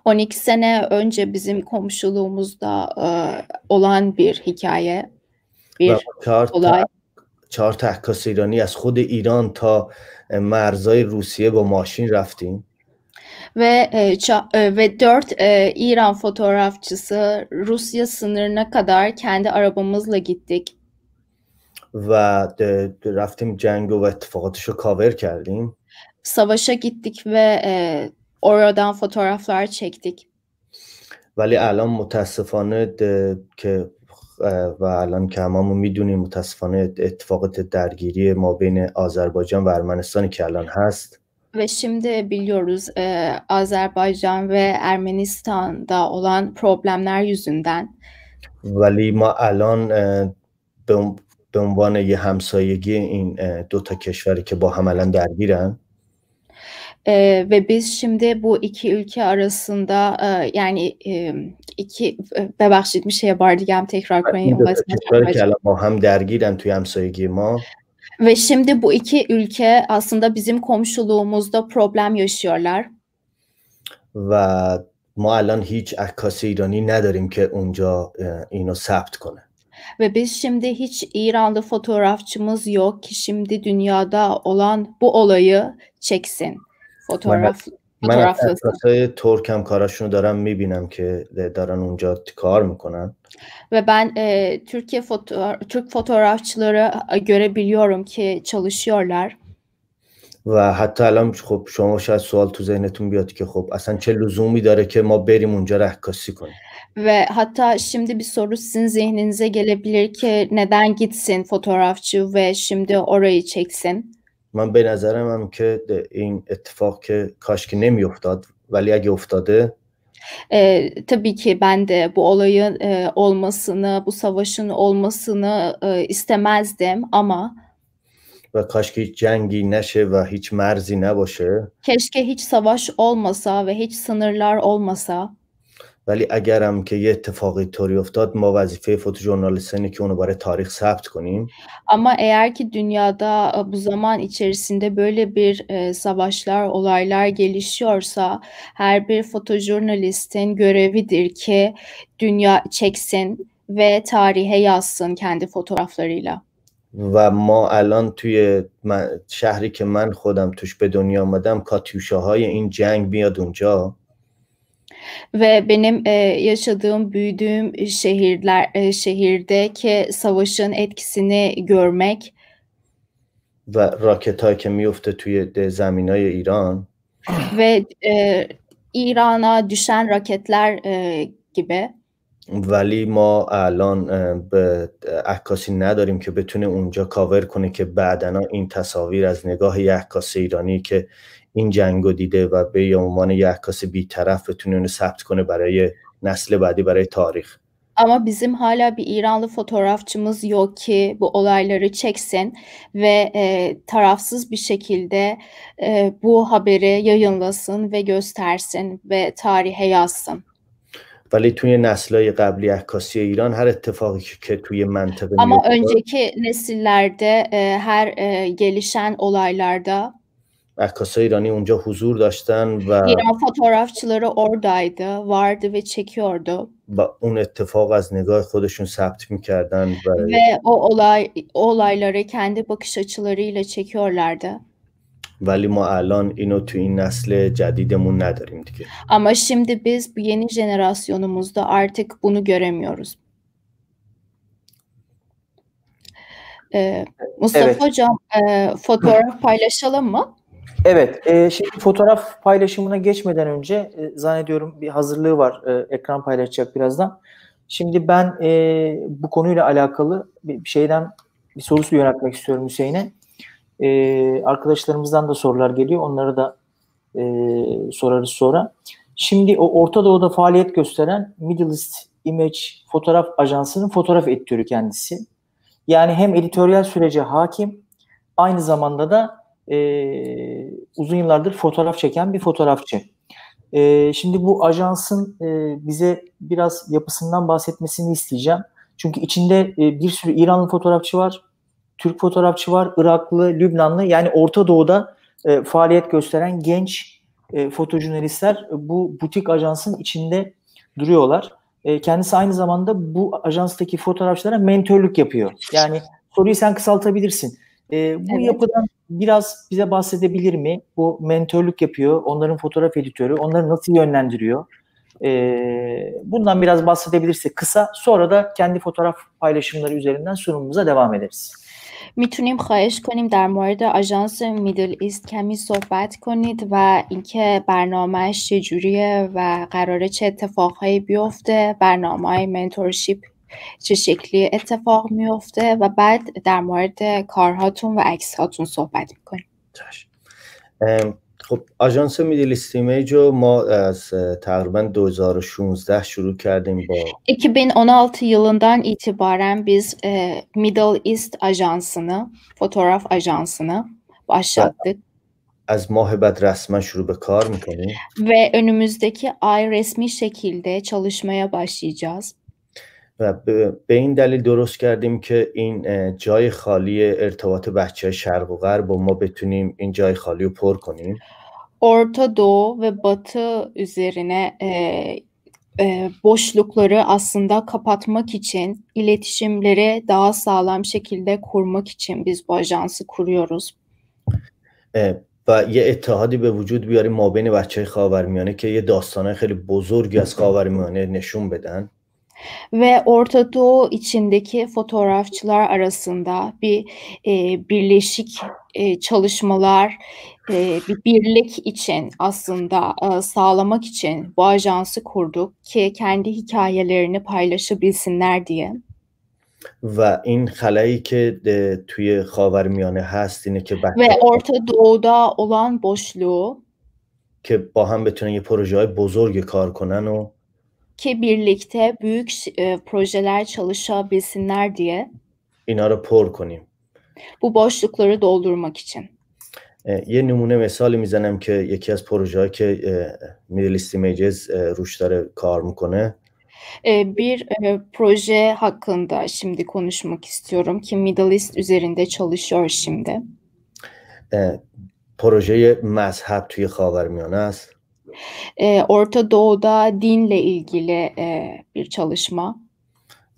12 sene önce bizim komşuluğumuzda e, olan bir hikaye, و bir ما چهار تا olay چهار تا عکاس ایرانی از خود ایران تا مرزای روسیه با ماشین رفتیم ve e, ça- e, ve dört e, İran fotoğrafçısı Rusya sınırına kadar kendi arabamızla gittik و د- د- رفتیم جنگ و اتفاقاتش رو کاور کردیم savaşa gittik ve e, oradan fotoğraflar çektik. ولی الان متاسفانه که و الان که هممون می‌دونیم متاسفانه اتفاقات درگیری ما بین آذربایجان و ارمنستانی که الان هست. Ve şimdi biliyoruz e, Azerbaycan ve Ermenistan'da olan problemler yüzünden ولی ما الان به عنوان- یه همسایگی این دو تا کشوری که با هم الان درگیرن. e, ve biz şimdi bu iki ülke arasında e, yani e, iki ببخشید میشه یه بار دیگه هم تکرار کنیم این این دو تا قسمت کشوری که الان با هم درگیرن توی همسایگی ما Ve şimdi bu iki ülke aslında bizim komşuluğumuzda problem yaşıyorlar. و ما الان هیچ عکاس ایرانی نداریم که اونجا اینو ثبت کنه Ve biz şimdi hiç İranlı fotoğrafçımız yok ki şimdi dünyada olan bu olayı çeksin. Fotoğraf من از fotoğraflasın. عکاسای ترک هم کاراشونو دارم میبینم که دارن اونجا کار میکنن Ve ben e, Türkiye foto Türk fotoğrafçıları e, görebiliyorum ki çalışıyorlar. و حتی الان خب شما شاید سوال تو ذهنتون بیاد که خب اصلا چه لزومی داره که ما بریم اونجا رکاسی کنیم Ve hatta şimdi bir soru sizin zihninize gelebilir ki neden gitsin fotoğrafçı ve şimdi orayı çeksin? من به نظرم هم که این اتفاق که کاش که نمی افتاد ولی اگه افتاده E, tabii ki ben de bu olayın e, olmasını, bu savaşın olmasını e, istemezdim ama و کاش که هیچ جنگی نشه و هیچ مرزی نباشه keşke hiç savaş olmasa ve hiç sınırlar olmasa. ولی اگرم که یه اتفاقی طوری افتاد ما وظیفه فوتو جورنالیستانی که اونو برای تاریخ ثبت کنیم. اما اگر که دنیا دا بو زمان içerisinde böyle bir savaşlar olaylar gelişiyorsa her bir foto jurnalistin görevidir ki dünya çeksin ve tarihe yazsın kendi fotoğraflarıyla و ما الان توی شهری که من خودم توش به دنیا آمدم کاتیوشاهای این جنگ میاد اونجا. Ve benim e, yaşadığım, büyüdüğüm şehirler e, şehirdeki savaşın etkisini görmek و راکت هایی که میفته توی زمین های ایران ve e, İran'a düşen raketler e, gibi. ولی ما الان به عکاسی نداریم که بتونه اونجا کاور کنه که بعدنا این تصاویر از نگاه یه عکاس ایرانی که این جنگو دیده و به عنوان یه عکاس بیطرف بتونه اونو ثبت کنه برای نسل بعدی برای تاریخ Ama bizim hala bir İranlı fotoğrafçımız yok ki bu olayları çeksin ve e, tarafsız bir şekilde e, bu haberi yayınlasın ve göstersin ve tarihe yazsın. ولی توی نسلهای قبلی عکاسی ایران هر اتفاقی که- که توی منطقه Ama میفته önceki nesillerde e, her e, gelişen olaylarda عکاسای ایرانی اونجا حضور داشتن و İran fotoğrafçıları oradaydı, vardı ve çekiyordu. با اون اتفاق از نگاه خودشون ثبت میکردن و Ve o olay o olayları kendi bakış açılarıyla çekiyorlardı. ولی ما الان اینو تو این نسل جدیدمون نداریم دیگه Ama şimdi biz bu yeni jenerasyonumuzda artık bunu göremiyoruz. Ee, Mustafa Evet. Hocam e, fotoğraf paylaşalım mı? Evet, e, şimdi fotoğraf paylaşımına geçmeden önce e, zannediyorum bir hazırlığı var. E, ekran paylaşacak birazdan. Şimdi ben e, bu konuyla alakalı bir şeyden bir sorusu yöneltmek istiyorum Hüseyin'e. E, arkadaşlarımızdan da sorular geliyor. Onları da e, sorarız sonra. Şimdi o Orta Doğu'da faaliyet gösteren Middle East Image Fotoğraf Ajansı'nın fotoğraf editörü kendisi. Yani hem editoryal sürece hakim, aynı zamanda da e, uzun yıllardır fotoğraf çeken bir fotoğrafçı. E, şimdi bu ajansın e, bize biraz yapısından bahsetmesini isteyeceğim. Çünkü içinde e, bir sürü İranlı fotoğrafçı var, Türk fotoğrafçı var, Iraklı, Lübnanlı yani Orta Doğu'da e, faaliyet gösteren genç e, fotojurnalistler bu butik ajansın içinde duruyorlar. E, kendisi aynı zamanda bu ajanstaki fotoğrafçılara mentörlük yapıyor. Yani soruyu sen kısaltabilirsin. E, bu Evet. yapıdan biraz bize bahsedebilir mi? Bu mentörlük yapıyor, onların fotoğraf editörü, onları nasıl yönlendiriyor? E, bundan biraz bahsedebilirse kısa, sonra da kendi fotoğraf paylaşımları üzerinden sunumumuza devam ederiz. میتونیم خواهش کنیم در مورد آژانس میدل ایست کمی صحبت کنید و اینکه برنامهش چجوریه و قراره چه اتفاقهایی بیفته برنامه های منتورشیپ چه شکلی اتفاق میفته و بعد در مورد کارهاتون و عکس هاتون صحبت میکنیم چشم. ام، خب آژانس میدل ایمیج رو ما از اه، تقریبا 2016 شروع کردیم با 2016 yılından itibaren biz e, Middle East Ajansı'nı, fotoğraf ajansını başlattık. از ماه بعد رسما شروع به کار میکنیم Ve önümüzdeki ay resmi şekilde çalışmaya başlayacağız. و به به این دلیل درست کردیم که این اه، جای خالی ارتباط بچه های شرق و غرب و ما بتونیم این جای خالی رو پر کنیم Orta Doğu ve Batı üzerine e, e, boşlukları aslında kapatmak için, iletişimleri daha sağlam şekilde kurmak için biz bu ajansı kuruyoruz. و یه اتحادی به وجود بیاریم ما بین بچه خاورمیانه که یه داستانه خیلی بزرگی از خاورمیانه نشون بدن ve Orta Doğu içindeki fotoğrafçılar arasında bir e, birleşik e, çalışmalar, e, bir birlik için aslında e, sağlamak için bu ajansı kurduk ki kendi hikayelerini paylaşabilsinler diye. و این خلایی که توی خاورمیانه هست اینه که Ve Orta Doğu'da olan boşluğu که با هم بتونن یه پروژه های بزرگ کار کنن و ki birlikte büyük e, projeler çalışabilsinler diye اینا رو پر کنیم bu boşlukları doldurmak için. یه نمونه مثالی میزنم که یکی از پروژه که میدل ایست ایمیجز روش داره کار میکنه bir e, proje hakkında şimdi konuşmak istiyorum ki Middle East üzerinde çalışıyor şimdi. پروژه مذهب توی خاورمیانه است e, Orta Doğu'da dinle ilgili e, bir çalışma.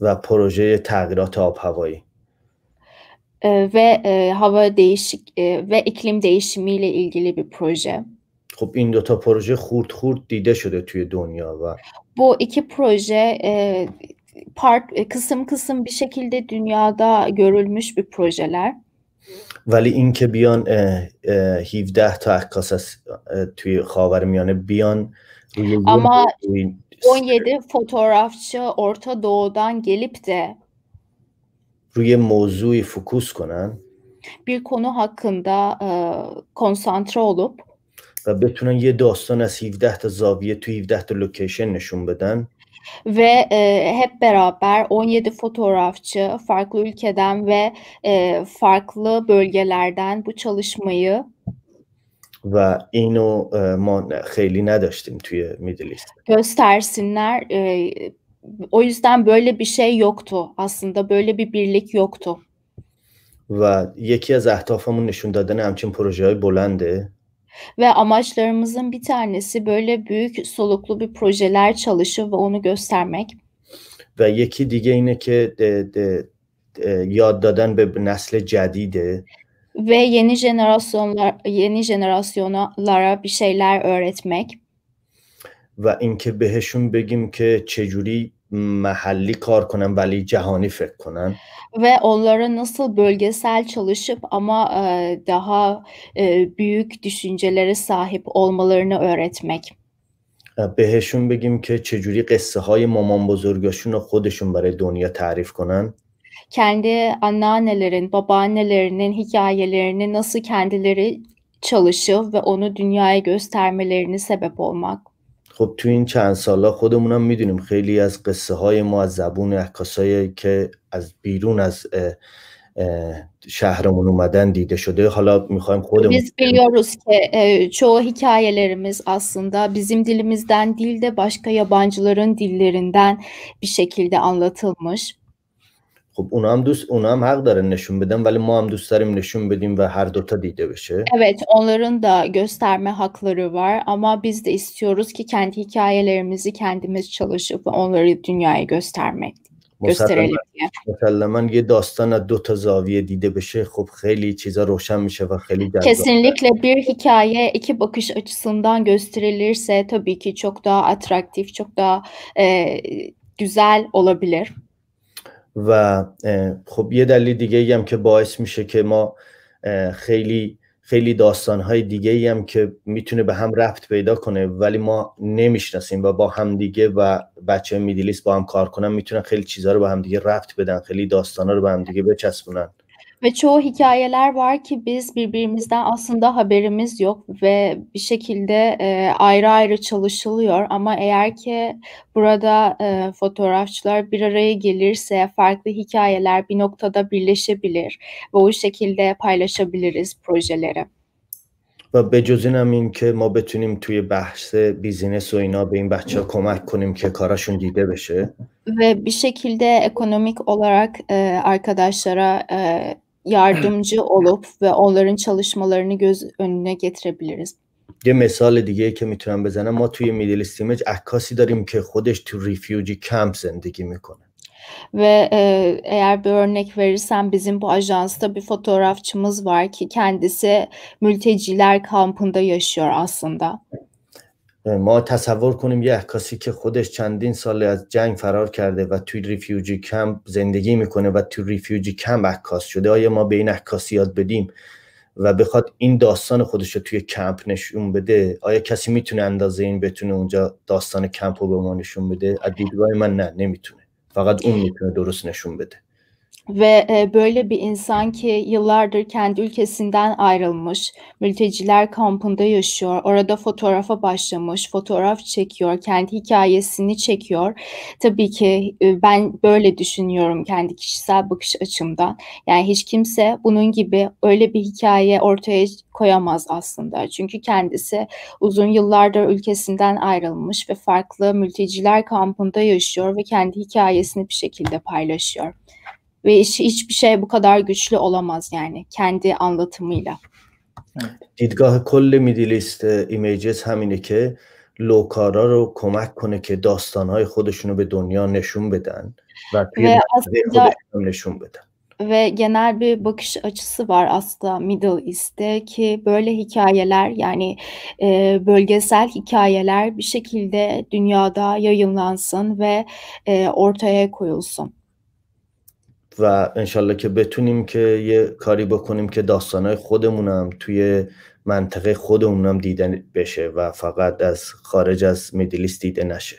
و پروژه تغییرات آب هوایی e, ve e, hava değişik e, ve iklim değişimiyle ilgili bir proje. خب این دو تا پروژه خورد خورد دیده شده توی دنیا و Bu iki proje e, part e, kısım kısım bir şekilde dünyada görülmüş bir projeler. ولی اینکه بیان 17 تا عکاس از توی خاورمیانه بیان روی Ama 17 fotoğrafçı Orta Doğu'dan gelip de روی موضوعی فوکوس کنن. bir konu hakkında e, konsantre olup و بتونن یه داستان از 17 تا زاویه توی 17 تا لوکیشن نشون بدن. ve e, hep beraber 17 fotoğrafçı farklı ülkeden ve e, farklı bölgelerden bu çalışmayı و اینو ما خیلی نداشتیم توی میدل ایست göstersinler. E, o yüzden böyle bir şey yoktu. Aslında böyle bir birlik yoktu. و یکی از اهدافمون نشون دادن همچین پروژه های بلنده Ve amaçlarımızın bir tanesi böyle büyük soluklu bir projeler çalışıp ve onu göstermek. و یکی دیگه اینه که یاد دادن به نسل جدیده ve yeni jenerasyonlar yeni jenerasyonlara bir şeyler öğretmek. و اینکه بهشون بگیم که چجوری محلی کار کنن ولی جهانی فکر کنن ve onlara nasıl bölgesel çalışıp ama e, daha e, büyük düşüncelere sahip olmalarını öğretmek. بهشون بگیم که چجوری قصه های مامان بزرگاشون رو خودشون برای دنیا تعریف کنن kendi anneannelerin, babaannelerinin hikayelerini nasıl kendileri çalışıp ve onu dünyaya göstermelerini sebep olmak. خب تو این چند سالا خودمونم میدونیم خیلی از قصه های ما از زبون عکاسایی که از بیرون از şehremon اومدن دیده شده حالا میخوایم خودمون Biz biliyoruz ki e, çoğu hikayelerimiz aslında bizim dilimizden değil de başka yabancıların dillerinden bir şekilde anlatılmış. خب اونا هم دوست اونا هم حق دارن نشون بدن ولی ما هم دوست داریم نشون بدیم و هر دوتا دیده بشه. Evet, onların da gösterme hakları var ama biz de istiyoruz ki kendi hikayelerimizi kendimiz çalışıp ve onları dünyaya göstermek. gösterelim diye. مسلما یه داستان از دو تا زاویه دیده بشه خب خیلی چیزا روشن میشه و خیلی جذاب. Kesinlikle bir hikaye iki bakış açısından gösterilirse tabii ki çok daha atraktif, çok daha e, güzel olabilir. و خب یه دلیل دیگه هم که باعث میشه که ما خیلی خیلی داستانهای دیگه ای هم که می‌تونه به هم رفت پیدا کنه ولی ما نمی‌شناسیم و با هم دیگه و بچه میدیلیس با هم کار کنن می‌تونن خیلی چیزها رو به هم دیگه رفت بدن خیلی داستانا رو به هم دیگه بچسبونن. Ve çoğu hikayeler var ki biz birbirimizden aslında haberimiz yok ve bir şekilde e, ayrı ayrı çalışılıyor ama eğer ki burada e, fotoğrafçılar bir araya gelirse farklı hikayeler bir noktada birleşebilir ve o şekilde paylaşabiliriz projeleri. و به جز این هم این که ما بتونیم توی بحث بیزینس و اینا به این بچه ها کمک کنیم که کاراشون دیده بشه ve bir şekilde ekonomik olarak e, arkadaşlara e, yardımcı olup ve onların çalışmalarını göz önüne getirebiliriz. یه مثال دیگه که میتونم بزنم ما توی میدل ایمیج عکاسی داریم که خودش تو ریفیوجی کمپ زندگی میکنه Ve e, eğer bir örnek verirsem bizim bu ajansta bir fotoğrafçımız var ki kendisi mülteciler kampında yaşıyor aslında. ما تصور کنیم یه عکاسی که خودش چندین سال از جنگ فرار کرده و توی ریفیوجی کمپ زندگی می‌کنه و توی ریفیوجی کمپ عکاس شده. آیا ما به این عکاسی یاد بدیم و بخواد این داستان خودش رو توی کمپ نشون بده؟ آیا کسی می‌تونه اندازه این بتونه اونجا داستان کمپ رو به ما نشون بده؟ از دیدگاه من نه نمی‌تونه. فقط اون می‌تونه درست نشون بده. Ve e, böyle bir insan ki yıllardır kendi ülkesinden ayrılmış, mülteciler kampında yaşıyor, orada fotoğrafa başlamış, fotoğraf çekiyor, kendi hikayesini çekiyor. Tabii ki e, ben böyle düşünüyorum kendi kişisel bakış açımdan. Yani hiç kimse bunun gibi öyle bir hikaye ortaya koyamaz aslında. Çünkü kendisi uzun yıllardır ülkesinden ayrılmış ve farklı mülteciler kampında yaşıyor ve kendi hikayesini bir şekilde paylaşıyor Ve hiç, hiçbir şey bu kadar güçlü olamaz yani kendi anlatımıyla. دیدگاه کل میدیلیست ایمیجز همینه که لوکارا رو کمک کنه که داستانهای خودشون رو به دنیا نشون بدن و توی Ve خودشون aslında نشون بدن ve genel bir bakış açısı var aslında Middle East'te ki böyle hikayeler yani e, bölgesel hikayeler bir şekilde dünyada yayınlansın ve e, ortaya koyulsun. و انشالله که بتونیم که یه کاری بکنیم که داستانهای خودمونم توی منطقه خودمونم دیده بشه و فقط از خارج از میدلیست دیده نشه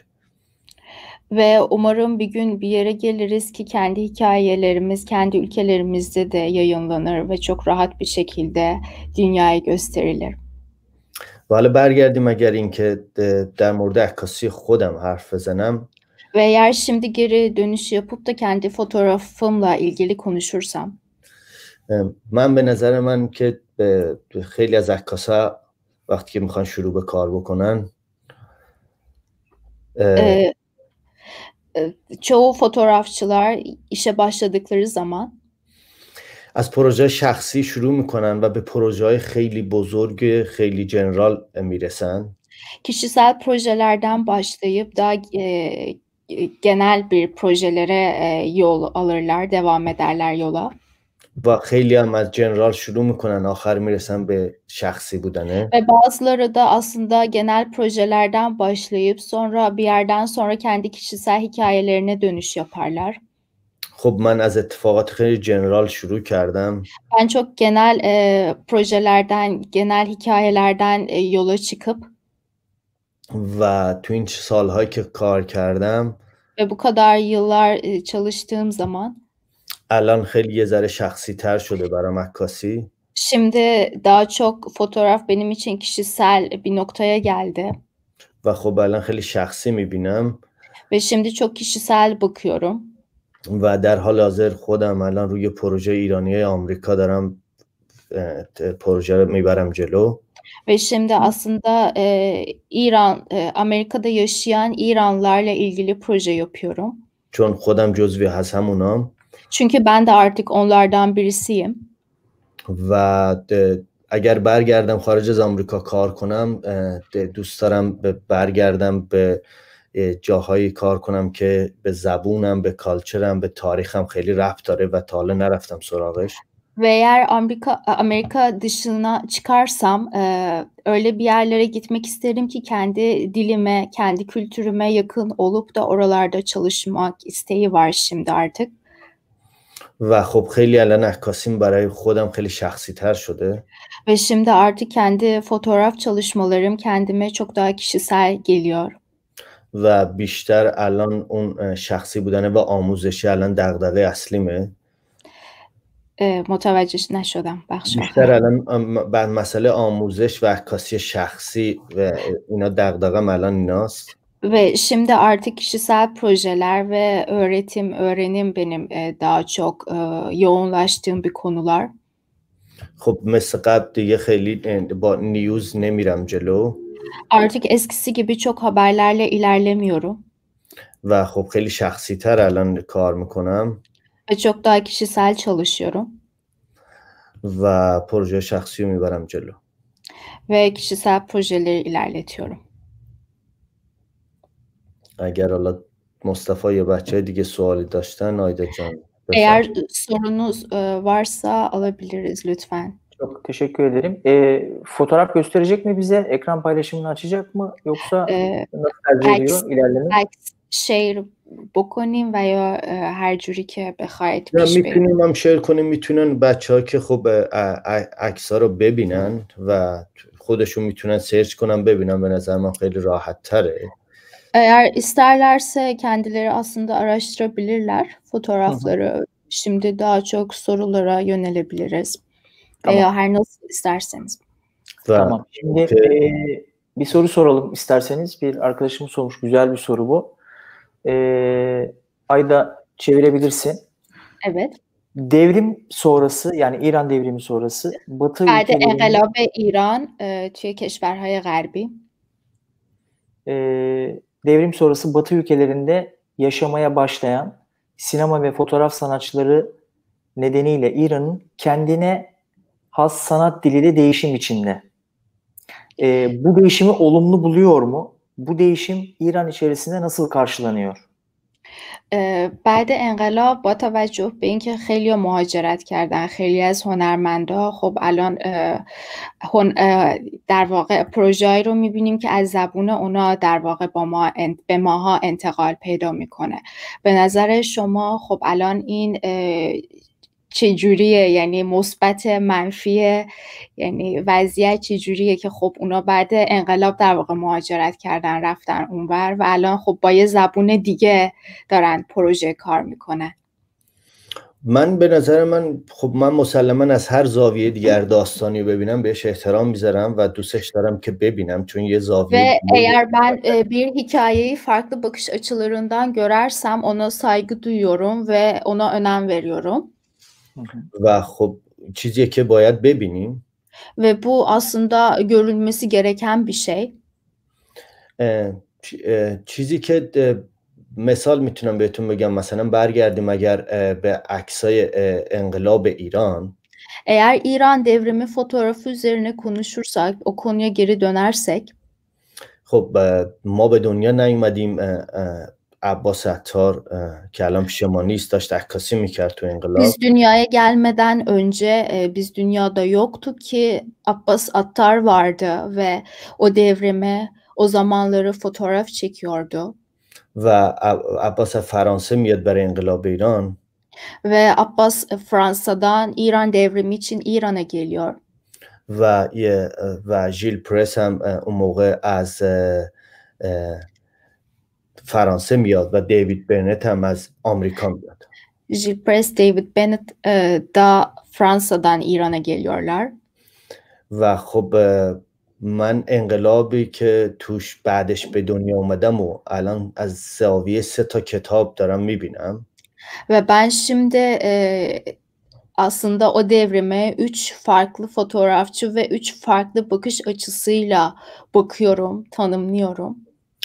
Ve umarım bir gün bir yere geliriz ki kendi hikayelerimiz kendi ülkelerimizde de yayınlanır ve çok rahat bir şekilde dünyaya gösterilir. و حالا برگردیم اگر اینکه در مورد عکاسی خودم حرف بزنم Ve eğer şimdi geri dönüş yapıp da kendi fotoğrafımla ilgili konuşursam من به نظر من که به خیلی از عکاسا وقتی که میخوان شروع به کار بکنن اه، e, e, çoğu fotoğrafçılar işe başladıkları zaman از پروژه شخصی شروع میکنن و به پروژه های خیلی بزرگ خیلی جنرال میرسن kişisel projelerden başlayıp daha e, genel bir projelere e, yol alırlar, devam ederler yola. و خیلی هم از جنرال شروع میکنن آخر میرسن به شخصی بودنه Ve bazıları da aslında genel projelerden başlayıp sonra bir yerden sonra kendi kişisel hikayelerine dönüş yaparlar. خب من از اتفاقات خیلی جنرال شروع کردم Ben çok genel e, projelerden, genel hikayelerden e, yola çıkıp و تو این سالهایی که کار کردم ve bu kadar yıllar çalıştığım zaman الان خیلی یه ذره شخصی تر شده برام عکاسی. Şimdi daha çok fotoğraf benim için kişisel bir noktaya geldi. و خب الان خیلی شخصی می‌بینم. Ve şimdi çok kişisel bakıyorum. و در حال حاضر خودم الان روی پروژه ایرانی آمریکا دارم پروژه رو می‌برم جلو Ve şimdi aslında e, İran, e, Amerika'da yaşayan İranlılarla ilgili proje yapıyorum. چون خودم جزوی از همونام Çünkü ben de artık onlardan birisiyim. و د- اگر برگردم خارج از آمریکا کار کنم دوست دارم برگردم به اه، جاهایی کار کنم که به زبونم به کالچرم به تاریخم خیلی ربط داره و تا حالا نرفتم سراغش Ve eğer Amerika Amerika dışına çıkarsam e, öyle bir yerlere gitmek isterim ki kendi dilime, kendi kültürüme yakın olup da oralarda çalışmak isteği var şimdi artık. و خب خیلی الان عکاسیم برای خودم خیلی شخصی تر شده Ve şimdi artık kendi fotoğraf çalışmalarım kendime çok daha kişisel geliyor. و بیشتر الان اون اه، شخصی بودنه و آموزشی الان دغدغه اصلیمه E, متوجه نشدم بخش بیشتر الان ام- بر مسئله آموزش و عکاسی شخصی و اینا دغدغم الان ایناست Ve şimdi artık kişisel projeler ve öğretim, öğrenim benim e, daha çok e, yoğunlaştığım bir konular. خب مثل قبل دیگه خیلی با نیوز نمیرم جلو Artık eskisi gibi çok haberlerle ilerlemiyorum و خب خیلی شخصی تر الان کار میکنم ve çok daha kişisel çalışıyorum. و پروژه شخصی رو میبرم جلو ve kişisel projeleri ilerletiyorum. اگر حالا مصطفی یا بچه دیگه سوالی داشتن آیدا جان Eğer sorunuz e, varsa alabiliriz lütfen. Çok teşekkür ederim. E, fotoğraf gösterecek mi bize? Ekran paylaşımını açacak mı? Yoksa E, nasıl tercih ediyor ilerleme? عکس شیر بکنیم و یا اه، هر جوری که بخواید نه پیش بریم میتونیم هم شیر کنیم میتونن بچه ها که خب عکس ها رو ببینن و خودشون میتونن سرچ کنن ببینن به نظر من خیلی راحت تره Eğer isterlerse kendileri aslında araştırabilirler fotoğrafları. Şimdi daha çok sorulara yönelebiliriz. Tamam. Veya her nasıl isterseniz. و Tamam. Şimdi Okey. e, bir soru soralım isterseniz. Bir arkadaşım sormuş. Güzel bir soru bu. E, Ayda çevirebilirsin. Evet. Devrim sonrası yani İran devrimi sonrası Batı بعد ülkelerinde انقلاب ایران اه، توی کشورهای غربی e, devrim sonrası Batı ülkelerinde yaşamaya başlayan sinema ve fotoğraf sanatçıları nedeniyle İran'ın kendine has sanat dili de değişim içinde. E, bu değişimi olumlu buluyor mu? Bu değişim İran içerisinde nasıl karşılanıyor? بعد انقلاب با توجه به اینکه خیلی مهاجرت کردن خیلی از هنرمندا خب الان در واقع پروژه‌ای رو می‌بینیم که از زبون اونا در واقع با ما به ماها انتقال پیدا می‌کنه به نظر شما خب الان این چجوریه؟ یعنی مثبت منفی یعنی وضعیت چجوریه که خب اونا بعد انقلاب در واقع مهاجرت کردن رفتن اونور و الان خب با یه زبون دیگه دارن پروژه کار می‌کنن. من به نظر من خب من مسلما از هر زاویه دیگر داستانی رو bebinem بهش احترام می‌ذارم و دوستش دارم که ببینم چون یه Ve زاویه دیگه eğer ben e, bir hikayeyi farklı bakış açılarından görersem ona saygı duyuyorum ve ona önem veriyorum. و خب چیزیه که باید ببینیم Ve bu aslında görülmesi gereken bir şey. چیزی که مثال می‌تونم بهتون بگم مثلا برگردیم اگر به عکسای انقلاب ایران Eğer İran devrimi fotoğrafı üzerine konuşursak, o konuya geri dönersek, خب ما به دنیا نیومدیم عباس عطار اه، که الان پیش ما نیست داشت عکاسی میکرد تو انقلاب biz dünyaya gelmeden önce e, biz dünyada yoktuk ki Abbas Attar vardı ve o devrimi, o zamanları fotoğraf çekiyordu. و ع- عباس از فرانسه میاد برای انقلاب ایران Ve Abbas e, Fransa'dan İran devrimi için İran'a geliyor. و یه و ژیل پرس هم اه، اون موقع از اه، اه، فرانسه میاد و دیوید برنت هم از آمریکا میاد Gilles Press, David Bennett e, da Fransa'dan İran'a geliyorlar. و خب اه، من انقلابی که توش بعدش به دنیا اومدم و الان از زاویه سه تا کتاب دارم میبینم Ve ben şimdi e, aslında o devrime üç farklı fotoğrafçı ve üç farklı bakış açısıyla bakıyorum, tanımlıyorum.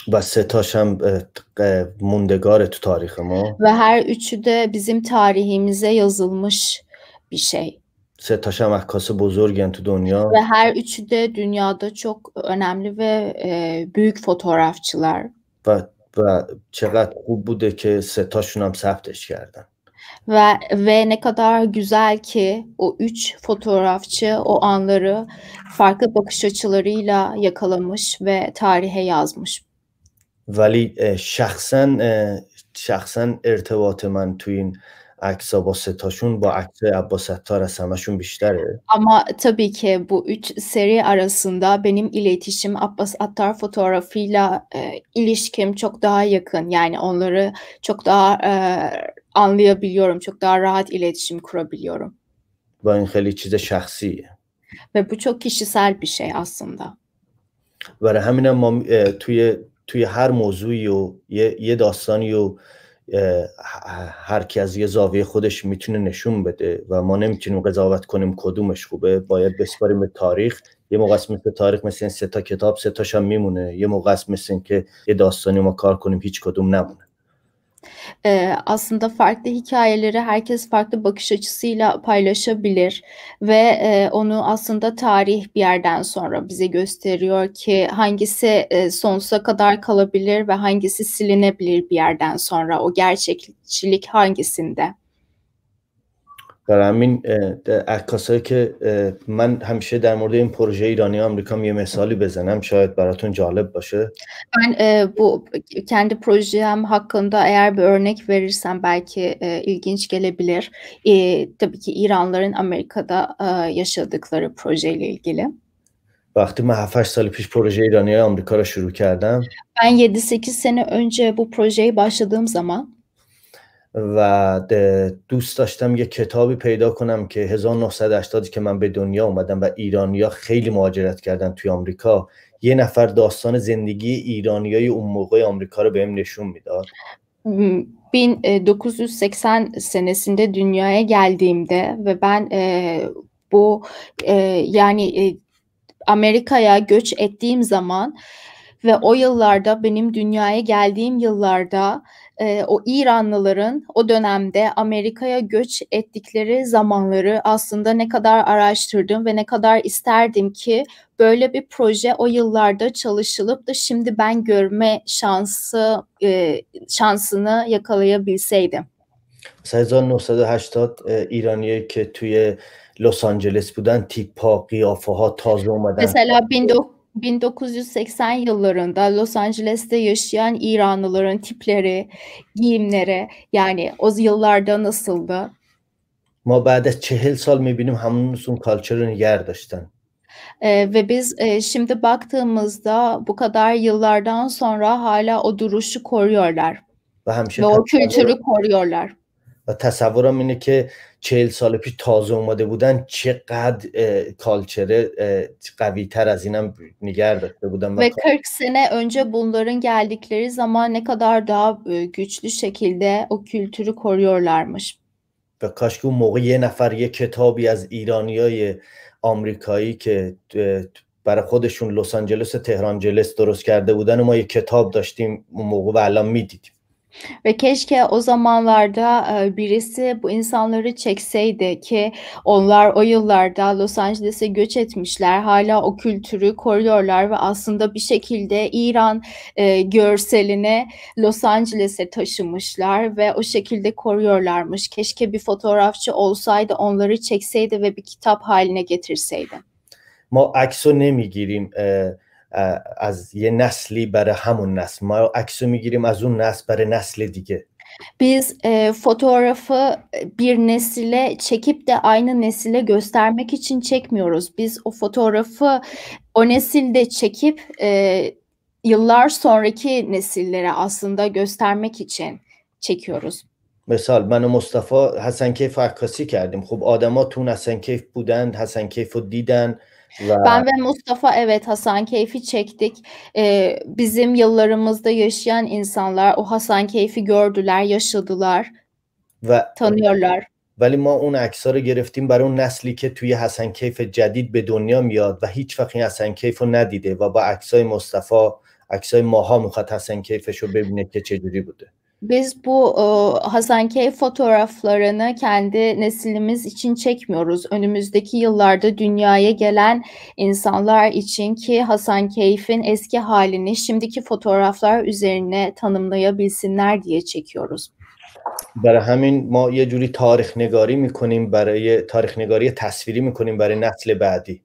و سه تاش هم اه، اه، موندگار تو تاریخ ما Ve her üçü de bizim tarihimize yazılmış bir şey. سه تاش هم عکاس بزرگن تو دنیا Ve her üçü de dünyada çok önemli ve e, büyük fotoğrafçılar. و و چقدر خوب بوده که سه تاشون هم ثبتش کردن Ve ve ne kadar güzel ki o üç fotoğrafçı o anları farklı bakış açılarıyla yakalamış ve tarihe yazmış. ولی اه، شخصا اه، شخصا ارتباط من تو این عکس‌ها با سه تاشون با عکس عباس ستار از همشون بیشتره Ama tabii ki bu üç seri arasında benim iletişim Abbas Attar fotoğrafıyla e, ilişkim çok daha yakın. Yani onları çok daha e, anlayabiliyorum, çok daha rahat iletişim kurabiliyorum. و این خیلی چیز شخصیه Ve bu çok kişisel bir şey aslında. برای همینم ما اه، توی توی هر موضوعی و یه, داستانی و هر کی از یه زاویه خودش می‌تونه نشون بده و ما نمی‌تونیم قضاوت کنیم کدومش خوبه. باید بسپاریم به تاریخ. یه موقع مثل تاریخ مثل این سه تا کتاب سه تاش هم میمونه. یه موقع مثل که یه داستانی ما کار کنیم هیچ کدوم نمونه. Ee, aslında farklı hikayeleri herkes farklı bakış açısıyla paylaşabilir ve e, onu aslında tarih bir yerden sonra bize gösteriyor ki hangisi e, sonsuza kadar kalabilir ve hangisi silinebilir bir yerden sonra o gerçekçilik hangisinde? برای همین عکاسایی که من همیشه در مورد این پروژه ایرانی آمریکا یه مثالی بزنم شاید براتون جالب باشه Ben e, bu kendi projem hakkında eğer bir örnek verirsem belki e, ilginç gelebilir. E, tabii ki İranların Amerika'da e, yaşadıkları projeyle ilgili. وقتی من 7 سال پیش پروژه ایرانی آمریکا رو شروع کردم Ben 7-8 sene önce bu projeye başladığım zaman و دوست داشتم یه کتابی پیدا کنم که 1980 که من به دنیا اومدم و ایرانیا خیلی مهاجرت کردن توی آمریکا یه نفر داستان زندگی ایرانیای اون موقع آمریکا رو بهم نشون می‌داد. 1980 senesinde dünyaya geldiğimde ve ben e, bu e, yani e, Amerika'ya göç ettiğim zaman ve o yıllarda benim dünyaya geldiğim yıllarda e, o İranlıların o dönemde Amerika'ya göç ettikleri zamanları aslında ne kadar araştırdım ve ne kadar isterdim ki böyle bir proje o yıllarda çalışılıp da şimdi ben görme şansı e, şansını yakalayabilseydim. Mesela 1980 ایرانیایی که توی لس آنجلس بودن تیپا قیافه ها تازه اومدن Mesela 1980 yıllarında Los Angeles'te yaşayan İranlıların tipleri, giyimleri yani o yıllarda nasıldı? ما بعد از چهل سال میبینیم همون اون کالچر رو نگر داشتن Ee, ve biz e, şimdi baktığımızda bu kadar yıllardan sonra hala o duruşu koruyorlar و همیشه ve o تصور, kültürü koruyorlar. و تصورم اینه که چهل سال پیش تازه اومده بودن چقدر کالچره قوی تر از اینم نگر داشته بودن و Ve 40 sene önce bunların geldikleri zaman ne kadar daha güçlü şekilde o kültürü koruyorlarmış. و کاش که اون موقع یه نفر یه کتابی از ایرانیای آمریکایی که برای خودشون لس آنجلس تهران جلس درست کرده بودن و ما یه کتاب داشتیم اون موقع و الان می‌دیدیم Ve keşke o zamanlarda e, birisi bu insanları çekseydi ki onlar o yıllarda Los Angeles'e göç etmişler. Hala o kültürü koruyorlar ve aslında bir şekilde İran e, görselini Los Angeles'e taşımışlar ve o şekilde koruyorlarmış. Keşke bir fotoğrafçı olsaydı onları çekseydi ve bir kitap haline getirseydi. ما عکس رو نمیگیریم از یه نسلی برای همون نسل ما عکس میگیریم از اون نسل برای نسل دیگه Biz e, fotoğrafı bir nesile çekip de aynı nesile göstermek için çekmiyoruz. Biz o fotoğrafı o nesilde çekip e, yıllar sonraki nesillere aslında göstermek için çekiyoruz. مثال من و مصطفی حسن کیف عکاسی کردیم خب آدما تو حسن کیف بودن حسن کیف رو دیدن و Ben ve Mustafa evet Hasan Keyfi çektik. Ee, bizim yıllarımızda yaşayan insanlar o Hasan Keyfi gördüler, yaşadılar, و tanıyorlar. ولی ما اون عکس رو گرفتیم برای اون نسلی که توی حسن کیف جدید به دنیا میاد و هیچ وقت این حسن کیف رو ندیده و با عکسای مصطفی عکسای ماها می‌خواد حسن کیفش رو ببینه که چجوری بوده Biz bu e, Hasan Keyf fotoğraflarını kendi neslimiz için çekmiyoruz. Önümüzdeki yıllarda dünyaya gelen insanlar için ki Hasan Keyf'in eski halini şimdiki fotoğraflar üzerine tanımlayabilsinler diye çekiyoruz. برای همین ما یه جوری تاریخ نگاری میکنیم برای تاریخ نگاری تصویری میکنیم برای نسل بعدی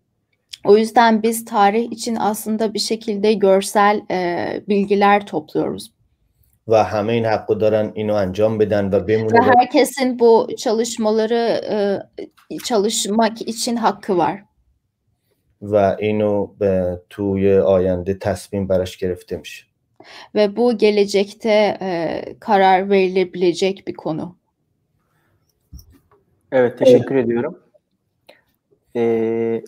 O yüzden biz tarih için aslında bir şekilde görsel e, bilgiler topluyoruz. و همه این حق رو دارن اینو انجام بدن و بمونه Ve و- herkesin bu çalışmaları e, çalışmak için hakkı var. و اینو به توی آینده تصمیم براش گرفته میشه Ve bu gelecekte e, karar verilebilecek bir konu. Evet teşekkür ediyorum. Ee,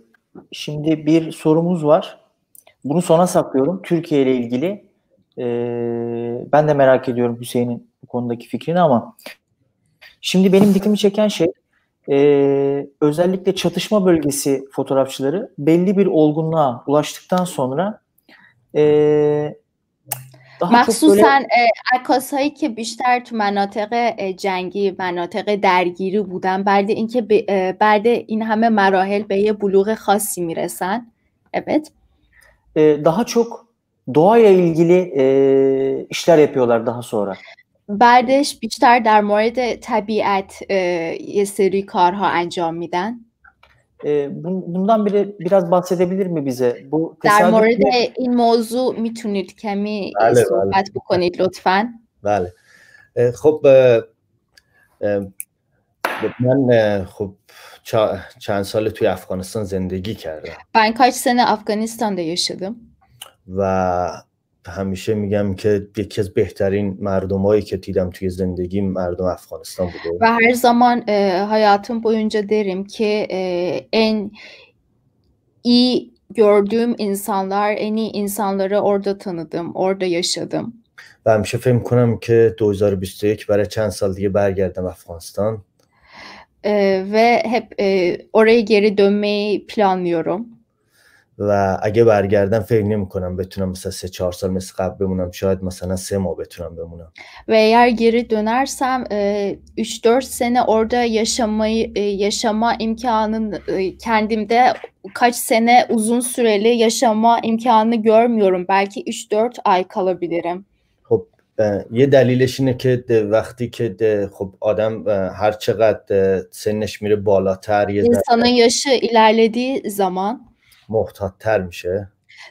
şimdi bir sorumuz var. Bunu sona saklıyorum. Türkiye ile ilgili. Ee, ben de merak ediyorum Hüseyin'in bu konudaki fikrini ama şimdi benim dikkatimi çeken şey e, özellikle çatışma bölgesi fotoğrafçıları belli bir olgunluğa ulaştıktan sonra e, مخصوصا عکاسهایی که بیشتر تو مناطق جنگی مناطق درگیری بودن بعد اینکه بعد این همه مراحل به یه بلوغ خاصی میرسن evet daha çok doğayla ilgili e, işler yapıyorlar daha sonra. بعدش بیشتر در مورد طبیعت یه سری کارها انجام میدن bundan bile biraz bahsedebilir mi bize? Bu در مورد این موضوع میتونید کمی بله، صحبت بکنید لطفا بله خب من خب چند سال توی افغانستان زندگی کردم Ben kaç sene Afganistan'da yaşadım. و همیشه میگم که یکی از بهترین مردمایی که دیدم توی زندگی مردم افغانستان بوده Ve her zaman e, hayatım boyunca derim ki e, en iyi gördüğüm insanlar, en iyi insanları orada tanıdım, orada yaşadım. و همیشه فکر کنم که 2021 برای چند سال دیگه برگردم افغانستان E, ve hep e, oraya geri dönmeyi planlıyorum. و اگه برگردم فکر نمی کنم بتونم مثلا سه چهار سال مثل قبل بمونم شاید مثلا سه ماه بتونم بمونم Ve eğer geri dönersem e, 3-4 sene orada yaşamayı e, yaşama imkanını e, kendimde kaç sene uzun süreli yaşama imkanı görmüyorum. Belki 3-4 ay kalabilirim. خب اه، یه دلیلش اینه که ده- وقتی که ده- خب آدم اه، هر چقدر اه، سنش میره بالاتر یه ذره İnsanın yaşı ilerlediği zaman محتاط‌تر میشه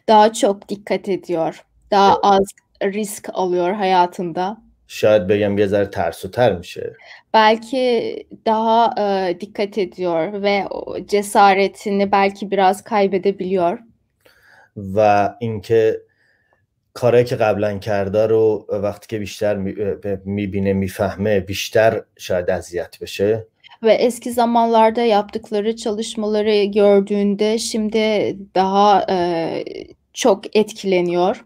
daha çok dikkat ediyor. Daha az risk alıyor hayatında. شاید بگم یه ذره ترسوتر میشه Belki daha e, dikkat ediyor ve cesaretini belki biraz kaybedebiliyor. و اینکه کارهایی که قبلا کرده رو وقتی که بیشتر می‌بینه می‌فهمه بیشتر شاید اذیت بشه Ve eski zamanlarda yaptıkları çalışmaları gördüğünde şimdi daha e, çok etkileniyor.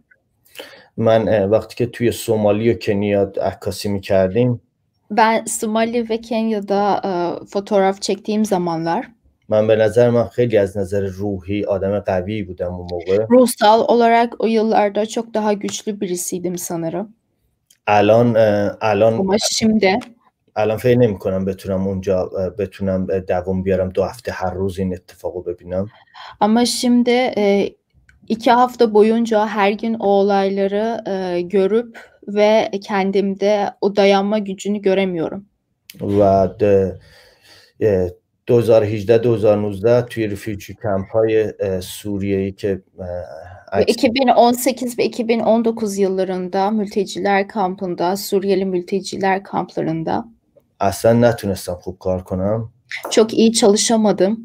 من اه، وقتی که توی سومالی و کنیا عکاسی میکردیم Ben Somali ve Kenya'da e, fotoğraf çektiğim zamanlar من به نظر من خیلی از نظر روحی آدم قوی بودم اون موقع ruhsal olarak o yıllarda çok daha güçlü birisiydim sanırım. الان اه، الان Ama şimdi الان فکر نمی کنم بتونم اونجا اه، بتونم اه، دووم بیارم دو هفته هر روز این اتفاقو ببینم ama şimdi e, iki hafta boyunca her gün o olayları e, görüp ve kendimde o dayanma gücünü göremiyorum. و د- اه، 2018 2019 توی ریفیوجی کمپ های سوریه ای که اه، Ve عکس 2018 ve 2019 yıllarında mülteciler kampında, Suriyeli mülteciler kamplarında اصلا نتونستم خوب کار کنم çok iyi çalışamadım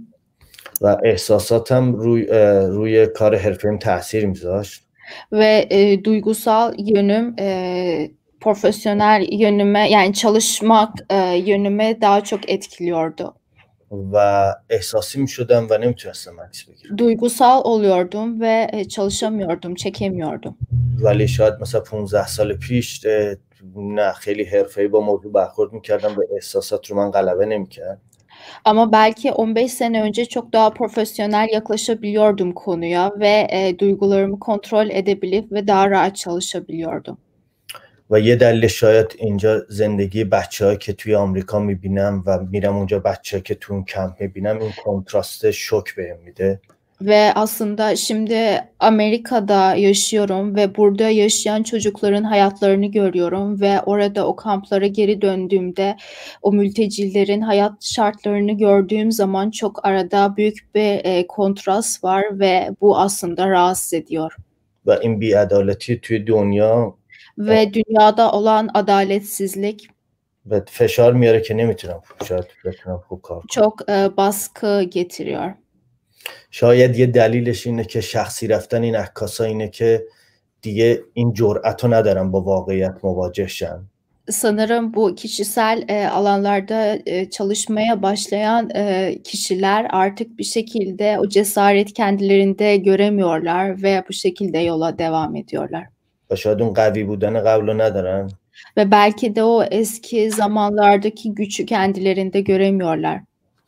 و احساساتم روی اه، روی کار حرفیم تاثیر میذاشت ve e, duygusal yönüm e, profesyonel yönüme yani çalışmak e, yönüme daha çok etkiliyordu. و احساسی میشدم و نمیتونستم عکس بگیرم Duygusal oluyordum ve e, çalışamıyordum, çekemiyordum. ولی شاید مثلا 15 سال پیش اه، نه خیلی حرفه‌ای با موضوع برخورد می‌کردم. و احساسات رو من غلبه نمی‌کرد. Ama belki 15 sene önce çok daha profesyonel yaklaşabiliyordum konuya ve e, duygularımı kontrol edebilip ve daha rahat çalışabiliyordum. و یه دلیل شاید اینجا زندگی بچه که توی آمریکا می‌بینم و میرم اونجا بچه که تو اون کمپ می‌بینم این کنتراست شوک بهم میده. Ve aslında şimdi Amerika'da yaşıyorum ve burada yaşayan çocukların hayatlarını görüyorum ve orada o kamplara geri döndüğümde o mültecilerin hayat şartlarını gördüğüm zaman çok arada büyük bir e, kontrast var ve bu aslında rahatsız ediyor. و این بیعدالتی توی دنیا Ve dünyada olan adaletsizlik و فشار میاره که نمیتونم شاید بتونم خوب کار کنم çok e, baskı getiriyor. شاید یه دلیلش اینه که شخصی رفتن این عکاسا اینه که دیگه این جرأت رو ندارن با واقعیت مواجه شن Sanırım bu kişisel e, alanlarda e, çalışmaya başlayan e, kişiler artık bir şekilde o cesaret kendilerinde göremiyorlar ve bu şekilde yola devam ediyorlar. و شاید اون قوی بودن قبل رو ندارن Ve belki de o eski zamanlardaki gücü kendilerinde göremiyorlar.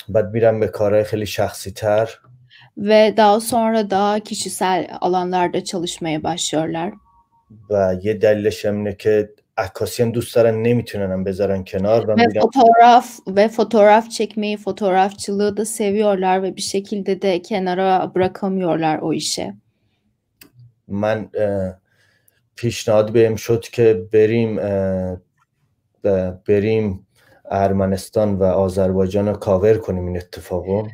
بعد میرن به کارهای خیلی شخصی تر Ve daha sonra daha kişisel alanlarda çalışmaya başlıyorlar. و یه دلیلش هم اینه که عکاسی هم دوست دارن نمیتونن هم بذارن کنار و Ve میرن fotoğraf ve fotoğraf çekmeyi, fotoğrafçılığı da seviyorlar ve bir şekilde de kenara bırakamıyorlar o işi. من اه، پیشنهاد بهم شد که بریم اه، ب- بریم ارمنستان و آذربایجان رو کاور کنیم این اتفاقو E,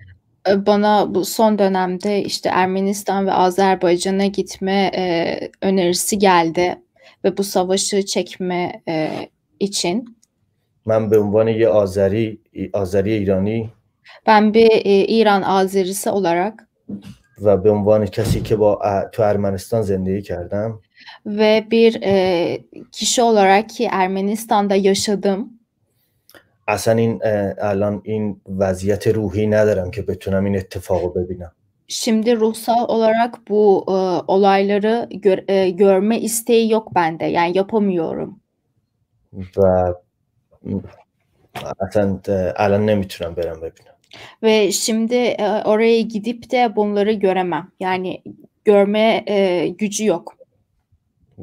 Bana bu son dönemde işte Ermenistan ve Azerbaycan'a gitme e, önerisi geldi ve bu savaşı çekme e, için. من به عنوان یه آذری آذری ایرانی Ben bir e, İran Azerisi olarak و به عنوان کسی که با ا- تو ارمنستان زندگی کردم ve bir e, kişi olarak ki Ermenistan'da yaşadım. اصلا این اه، الان این وضعیت روحی ندارم که بتونم این اتفاقو ببینم Şimdi ruhsal olarak bu e, olayları gör- e, görme isteği yok bende. Yani yapamıyorum. و م، اصلا اه، الان نمیتونم برم ببینم Ve şimdi e, oraya gidip de bunları göremem. Yani görme e, gücü yok.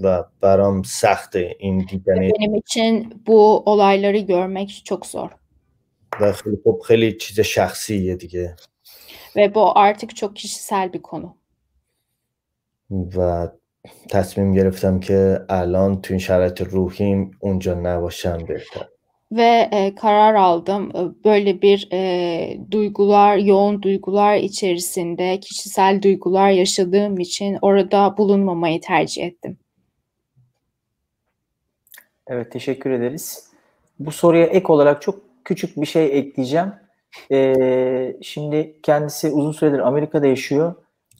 و برام سخته این دیدن Benim için bu olayları görmek çok zor. و خیلی خب خیلی چیز شخصیه دیگه Ve bu artık çok kişisel bir konu. و تصمیم گرفتم که الان تو این شرایط روحیم اونجا نباشم بهتر Ve e, karar aldım. E, Böyle bir e, duygular, yoğun duygular içerisinde kişisel duygular yaşadığım için orada bulunmamayı tercih ettim. Evet teşekkür ederiz. Bu soruya ek olarak çok küçük bir şey ekleyeceğim. Ee, şimdi kendisi uzun süredir Amerika'da yaşıyor.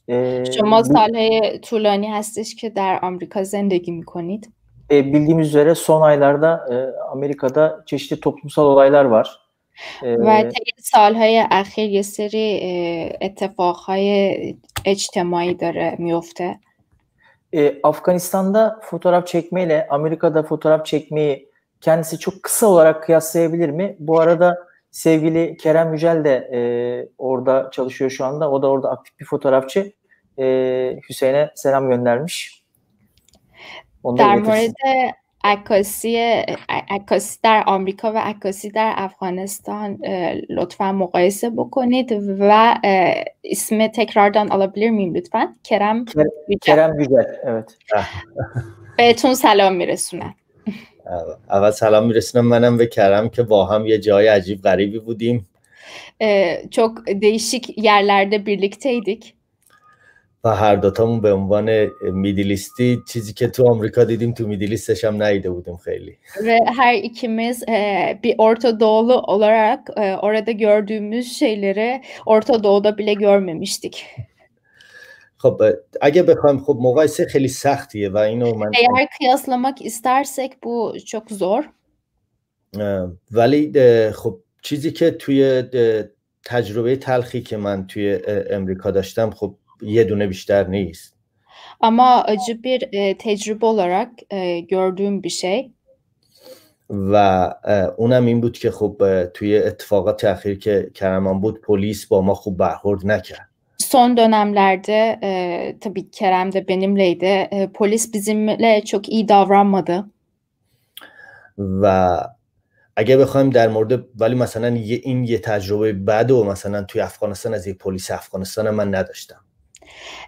Ee, شما bu- سالهای طولانی هستش که در آمریکا زندگی میکنید e, bildiğimiz üzere son aylarda e, Amerika'da çeşitli toplumsal olaylar var. Ee, و طی سالهای اخیر یه سری اه، اتفاقهای اجتماعی داره میفته e, Afganistan'da fotoğraf çekmeyle Amerika'da fotoğraf çekmeyi kendisi çok kısa olarak kıyaslayabilir mi? Bu arada sevgili Kerem Yücel de e, orada çalışıyor şu anda. O da orada aktif bir fotoğrafçı. E, Hüseyin'e selam göndermiş. Onu عکاسی عکاسی در آمریکا و عکاسی در افغانستان لطفا مقایسه بکنید و اسم تکراردان alabilir miyim lütfen کرم Yücel, evet. بهتون سلام میرسونم. اول سلام میرسونم منم به کرم که با هم یه جای عجیب غریبی بودیم. çok değişik yerlerde birlikteydik و هر دوتامون به عنوان میدیلیستی چیزی که تو آمریکا دیدیم تو میدیلیستش هم ندیده بودیم خیلی ve her ikimiz e, bir Orta Doğulu olarak e, orada gördüğümüz şeyleri Orta Doğu'da bile görmemiştik. خب اگه بخوایم خب مقایسه خیلی سختیه و اینو من Eğer kıyaslamak istersek bu çok zor. ولی خب چیزی که توی تجربه تلخی که من توی امریکا داشتم خب یه دونه بیشتر نیست Ama acı bir e, tecrübe olarak e, gördüğüm bir şey. و اونم این بود که خب توی اتفاقات اخیر که کرمان بود پلیس با ما خوب برخورد نکرد Son dönemlerde e, tabii Kerem de benimleydi. E, polis bizimle çok iyi davranmadı. و اگه بخوایم در مورد ولی مثلا یه این یه تجربه بد و مثلا توی افغانستان از یه پلیس افغانستان من نداشتم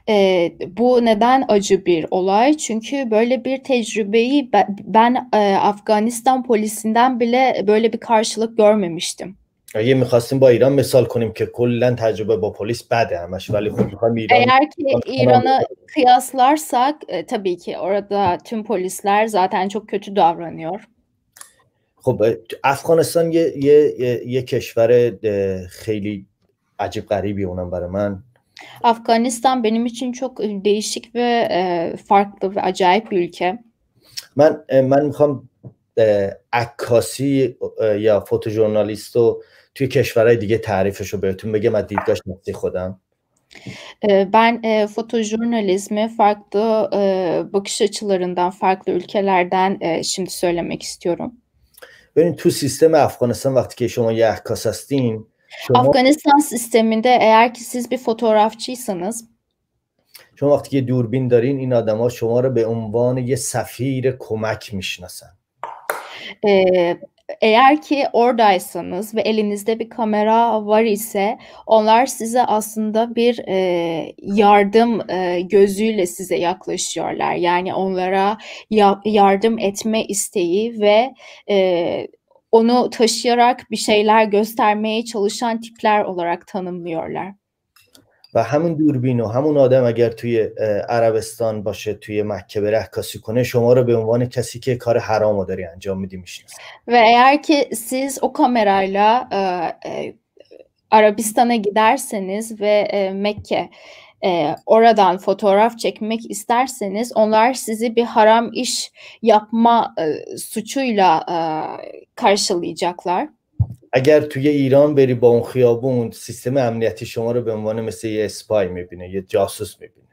E, bu neden acı bir olay? Çünkü böyle bir tecrübeyi ben, ben e, Afganistan polisinden bile böyle bir karşılık görmemiştim. اگه میخواستیم با ایران مثال کنیم که کلا تجربه با پلیس بده همش ولی خب میخوایم ایران Eğer ki Tamam. İran'a kıyaslarsak e, tabii ki orada tüm polisler zaten çok kötü davranıyor. خب افغانستان یه, یه, یه, یه کشور اه، خیلی عجیب غریبی اونم برای من Afganistan benim için çok e, değişik ve e, farklı ve acayip bir ülke. من من میخوام عکاسی اه، یا فوتوژورنالیست رو توی کشورهای دیگه تعریفش رو بهتون بگم از دیدگاه شخصی خودم E, Ben e, fotojurnalizmi farklı e, bakış açılarından, farklı ülkelerden e, şimdi söylemek istiyorum. ببینید تو سیستم افغانستان وقتی که شما یه عکاس هستین شما Afganistan sisteminde eğer ki siz bir fotoğrafçıysanız چون وقتی که دوربین دارین این آدما شما رو به عنوان یه سفیر کمک میشناسن Ee, eğer ki oradaysanız ve elinizde bir kamera var ise onlar size aslında bir e, yardım e, gözüyle size yaklaşıyorlar. Yani onlara ya- yardım etme isteği ve e, onu taşıyarak bir şeyler göstermeye çalışan tipler olarak tanımlıyorlar. و همون دوربین و همون آدم اگر توی اه، عربستان باشه توی مکه بره عکاسی کنه شما رو به عنوان کسی که کار حرام رو داری انجام میدی میشناسه Ve eğer ki siz o kamerayla e, e, Arabistan'a giderseniz ve e, Mekke e, oradan fotoğraf çekmek isterseniz onlar sizi bir haram iş yapma e, suçuyla e, karşılayacaklar. اگر توی ایران بری با اون خیابون سیستم امنیتی شما رو به عنوان مثل یه اسپای میبینه یه جاسوس میبینه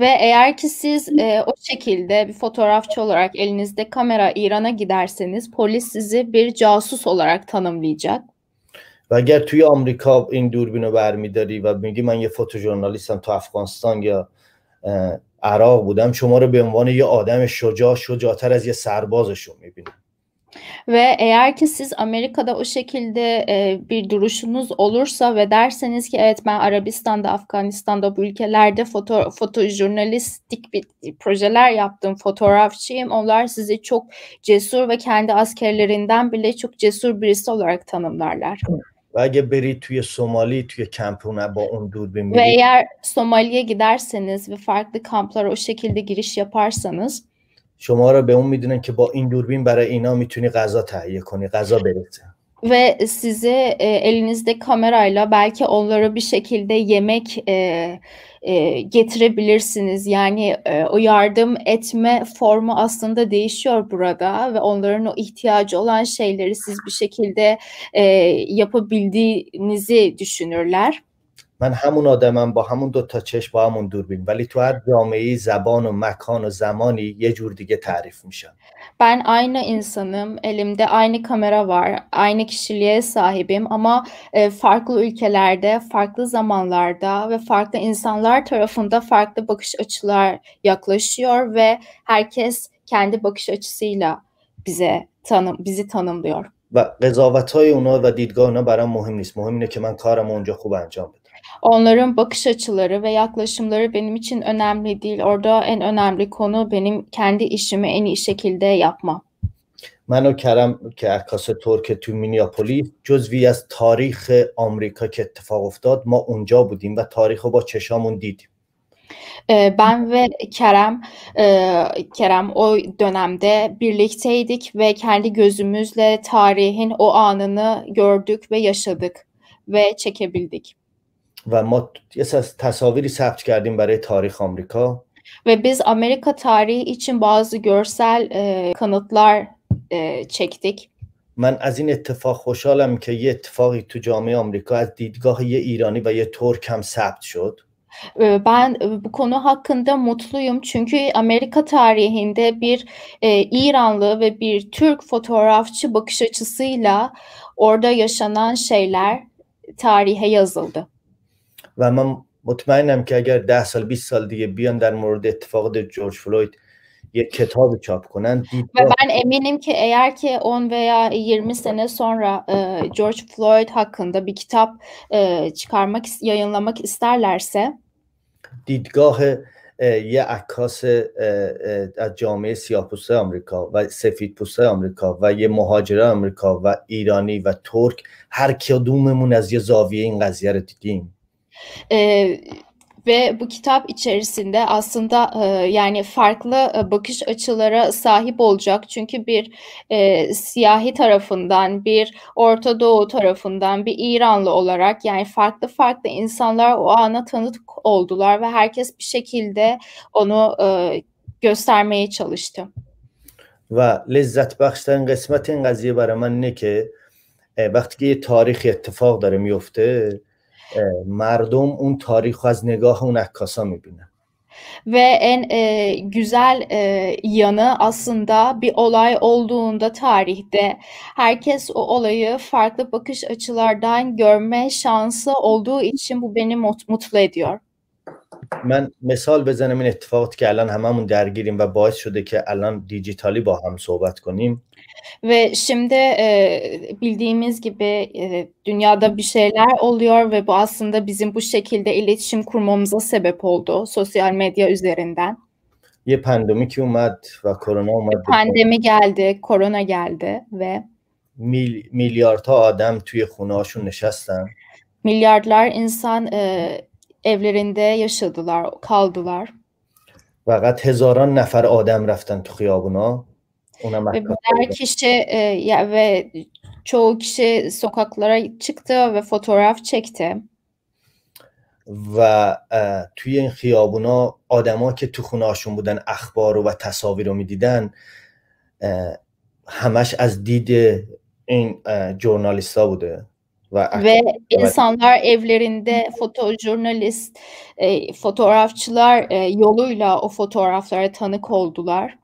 Ve eğer ki siz e, o şekilde bir fotoğrafçı olarak elinizde kamera İran'a giderseniz polis sizi bir casus olarak tanımlayacak. و اگر توی آمریکا این دوربین رو برمیداری و میگی من یه فوتوژورنالیستم تو افغانستان یا اه، عراق بودم شما رو به عنوان یه آدم شجاع شجاعتر از یه سربازشون میبینه Ve eğer ki siz Amerika'da o şekilde e, bir duruşunuz olursa ve derseniz ki evet ben Arabistan'da, Afganistan'da bu ülkelerde foto fotojurnalistik bir projeler yaptım, fotoğrafçıyım. Onlar sizi çok cesur ve kendi askerlerinden bile çok cesur birisi olarak tanımlarlar. و اگه بری توی سومالی توی کمپونه با اون دوربین Ve میری eğer Somali'ye giderseniz ve farklı kamplara o şekilde giriş yaparsanız شما رو به اون می‌دونن که با این دوربین برای اینا می‌تونی غذا تهیه کنی غذا برسه. Ve sizi e, elinizde kamerayla belki onlara bir şekilde yemek e, e, getirebilirsiniz. Yani e, o yardım etme formu aslında değişiyor burada ve onların o ihtiyacı olan şeyleri siz bir şekilde e, yapabildiğinizi düşünürler. من همون آدمم با همون دو تا چشم با همون دوربین ولی تو هر جامعه زبان و مکان و زمانی یه جور دیگه تعریف میشم Ben aynı insanım, elimde aynı kamera var, aynı kişiliğe sahibim ama e, farklı ülkelerde, farklı zamanlarda ve farklı insanlar tarafında farklı bakış açılar yaklaşıyor ve herkes kendi bakış açısıyla bize tanım bizi tanımlıyor. و قضاوت های اونا و دیدگاه اونا برام مهم نیست مهم اینه که من کارم اونجا خوب انجام بدم Onların bakış açıları ve yaklaşımları benim için önemli değil. Orada en önemli konu benim kendi işimi en iyi şekilde yapmam. من و کرم که عکاس ترک تو مینیاپولیس جزوی از تاریخ آمریکا که اتفاق افتاد ما اونجا بودیم و تاریخ رو با چشامون دیدیم Ee, Ben ve Kerem, e, Kerem o dönemde birlikteydik ve kendi gözümüzle tarihin o anını gördük ve yaşadık ve çekebildik. و ما یه سر- تصاویری ثبت کردیم برای تاریخ آمریکا Ve biz Amerika tarihi için bazı görsel e, kanıtlar e, çektik. من از این اتفاق خوشحالم که یه اتفاقی تو جامعه آمریکا از دیدگاه یه ایرانی و یه ترک هم ثبت شد Ee, Ben e, bu konu hakkında mutluyum çünkü Amerika tarihinde bir e, İranlı ve bir Türk fotoğrafçı bakış açısıyla orada yaşanan şeyler tarihe yazıldı. و من مطمئنم که اگر ده سال 20 سال دیگه بیان در مورد اتفاقات جورج فلوید یه کتابی چاپ کنن دیدگاه ben eminim ki eğer ki 10 veya 20 sene sonra e, George Floyd hakkında bir kitap e, çıkarmak, yayınlamak isterlerse دیدگاه اه، یه عکاس از جامعه سیاه‌پوسته آمریکا و سفیدپوسته آمریکا و یه مهاجر آمریکا و ایرانی و ترک هر کدوممون از یه زاویه این قضیه رو دیدیم. Ee, ve bu kitap içerisinde aslında e, yani farklı e, bakış açılara sahip olacak. Çünkü bir e, siyahi tarafından, bir Orta Doğu tarafından, bir İranlı olarak yani farklı farklı insanlar o ana tanık oldular ve herkes bir şekilde onu e, göstermeye çalıştı. و لذت بخشترین قسمت این قضیه برای من اینه که اه، وقتی که یه تاریخی اتفاق داره میفته اه، مردم اون تاریخ رو از نگاه اون عکاسا میبینن Ve en e, güzel e, yanı aslında bir olay olduğunda tarihte herkes o olayı farklı bakış açılardan görme şansı olduğu için bu beni mut- mutlu ediyor. من مثال بزنم این اتفاقاتی که الان هممون درگیریم و باعث شده که الان دیجیتالی با هم صحبت کنیم Ve şimdi e, bildiğimiz gibi e, dünyada bir şeyler oluyor ve bu aslında bizim bu şekilde iletişim kurmamıza sebep oldu sosyal medya üzerinden. یه پندمی که اومد و کرونا اومد به Pandemi geldi, korona geldi ve میل... میلیاردها آدم توی خونه هاشون نشستن milyarlar insan e, evlerinde yaşadılar, kaldılar. فقط هزاران نفر آدم رفتن تو خیابونا binler kişi e, ya ve çoğu kişi sokaklara çıktı ve fotoğraf çekti. و توی این خیابونا آدما که تو خونه هاشون بودن اخبار و تصاویر رو می‌دیدن همش از دید این جورنالیستا بوده و Ve insanlar evlerinde fotojurnalist, e, fotoğrafçılar e, yoluyla o fotoğraflara tanık oldular.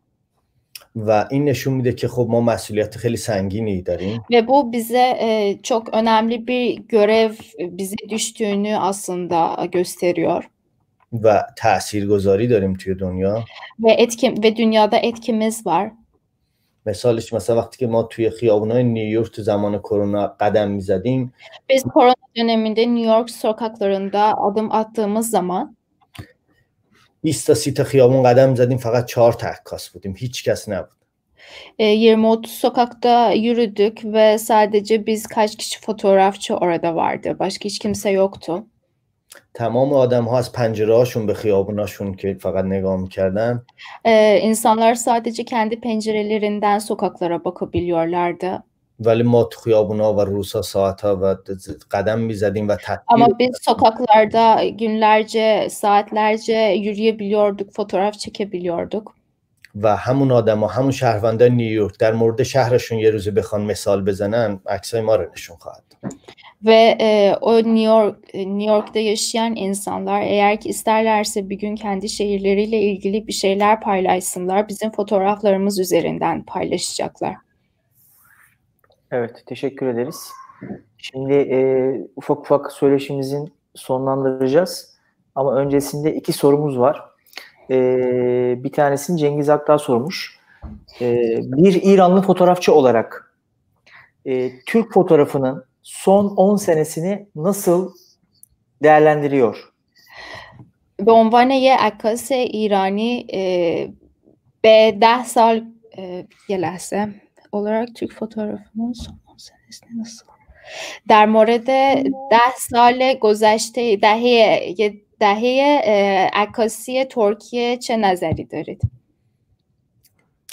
و این نشون میده که خب ما مسئولیت خیلی سنگینی داریم Ve bu bize e, çok önemli bir görev e, bize düştüğünü aslında gösteriyor. و تاثیرگذاری داریم توی دنیا Ve etki ve dünyada etkimiz var. مثالش مثلا وقتی که ما توی خیابونای نیویورک تو زمان کرونا قدم میزدیم Biz korona döneminde New York sokaklarında adım attığımız zaman 20 تا 30 تا خیابون قدم زدیم فقط چهار تا عکاس بودیم هیچ کس نبود e, 20-30 sokakta yürüdük ve sadece biz kaç kişi fotoğrafçı orada vardı. Başka hiç kimse yoktu. تمام آدم ها از پنجره هاشون به خیابوناشون که فقط نگاه می‌کردن E, insanlar sadece kendi pencerelerinden sokaklara bakabiliyorlardı. ولی ما تو خیابونا و روزها ساعتها و قدم می‌زدیم و تصویر Ama biz sokaklarda günlerce, saatlerce yürüyebiliyorduk, fotoğraf çekebiliyorduk. و همون آدما همون شهروندان نیویورک در مورد شهرشون یه روزی بخوان مثال بزنن عکسای ما رو نشون خواهد. Ve e, o New York, New York'ta yaşayan insanlar eğer ki isterlerse bir gün kendi şehirleriyle ilgili bir şeyler paylaşsınlar, bizim fotoğraflarımız üzerinden paylaşacaklar. Evet, teşekkür ederiz. Şimdi e, ufak ufak söyleşimizin sonlandıracağız. Ama öncesinde iki sorumuz var. E, bir tanesini Cengiz Akdağ sormuş. E, bir İranlı fotoğrafçı olarak e, Türk fotoğrafının son 10 senesini nasıl değerlendiriyor? به عنوان یه عکاس ایرانی اه، به ده سال اه، یه لحظه olarak Türk fotoğrafının son 10 senesini nasıl در مورد ده سال گذشته دهه یه دهه اه، عکاسی ترکیه چه نظری دارید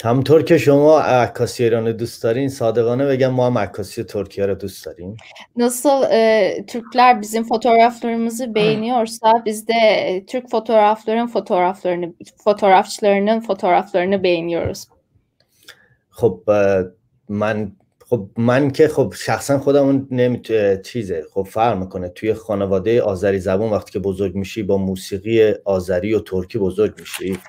همونطور که شما عکاسی ایران دوست دارین صادقانه بگم ما هم عکاسی ترکیه رو دوست داریم. Nasıl e, Türkler bizim fotoğraflarımızı beğeniyorsa biz de e, Türk fotoğrafların fotoğraflarını fotoğrafçılarının fotoğraflarını beğeniyoruz. خب من خب من که خب شخصا خودمون نمی‌تونه چیزه. خب فرق می‌کنه. توی خانواده آذری زبان وقتی که بزرگ میشی با موسیقی آذری و ترکی بزرگ میشی.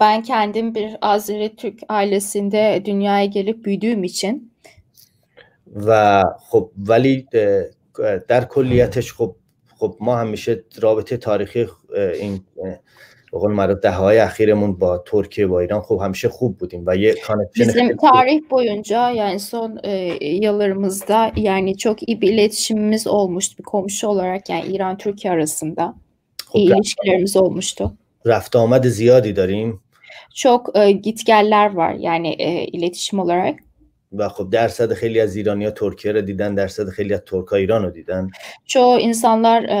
ben kendim bir Azeri Türk ailesinde dünyaya gelip büyüdüğüm için و خب ولی اه، در کلیتش خب خب ما همیشه رابطه تاریخی اه، این اه، به قول معروف ده های اخیرمون با ترکیه با ایران خب همیشه خوب بودیم و یه کانکشن bizim خیلی tarih boyunca yani son e, yıllarımızda yani çok iyi bir iletişimimiz olmuştu bir komşu olarak yani İran Türkiye arasında خب iyi رفت- ilişkilerimiz olmuştu. رفت آمد زیادی داریم Çok e, gitgeller var yani e, iletişim olarak. و خب درصد خیلی از ایرانیا ترکیه رو دیدن درصد خیلی از ترکا ایران رو دیدن Çoğu insanlar e,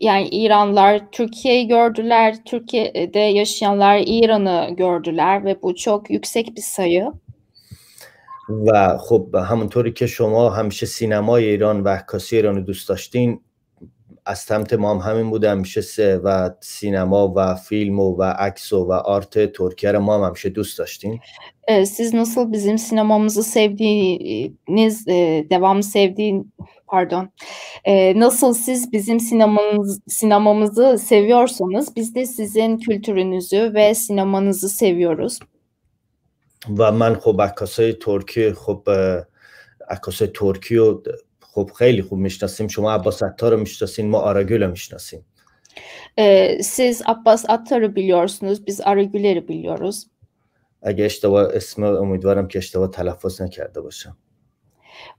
yani İranlılar Türkiye'yi gördüler, Türkiye'de yaşayanlar İran'ı gördüler ve bu çok yüksek bir sayı. و خب همونطوری که شما همیشه سینمای ایران و عکاسی ایران رو دوست داشتین از سمت ما هم همین بوده همیشه سه و سینما و فیلم و, و عکس و, و آرت ترکیه رو ما هم همیشه دوست داشتیم E, siz nasıl bizim sinemamızı sevdiğiniz, e, devamlı sevdiğin, pardon, E, nasıl siz bizim sinemamız, sinemamızı seviyorsanız biz de sizin kültürünüzü ve sinemanızı seviyoruz. و من خب عکاسای ترکی خب اه، عکاسای ترکی رو خب خیلی خوب میشناسیم شما عباس عطار رو میشناسین ما آراگل رو میشناسیم Ee, siz Abbas Attar'ı biliyorsunuz, biz Aragüler'i biliyoruz. اگه اشتباه اسم امیدوارم که اشتباه تلفظ نکرده باشم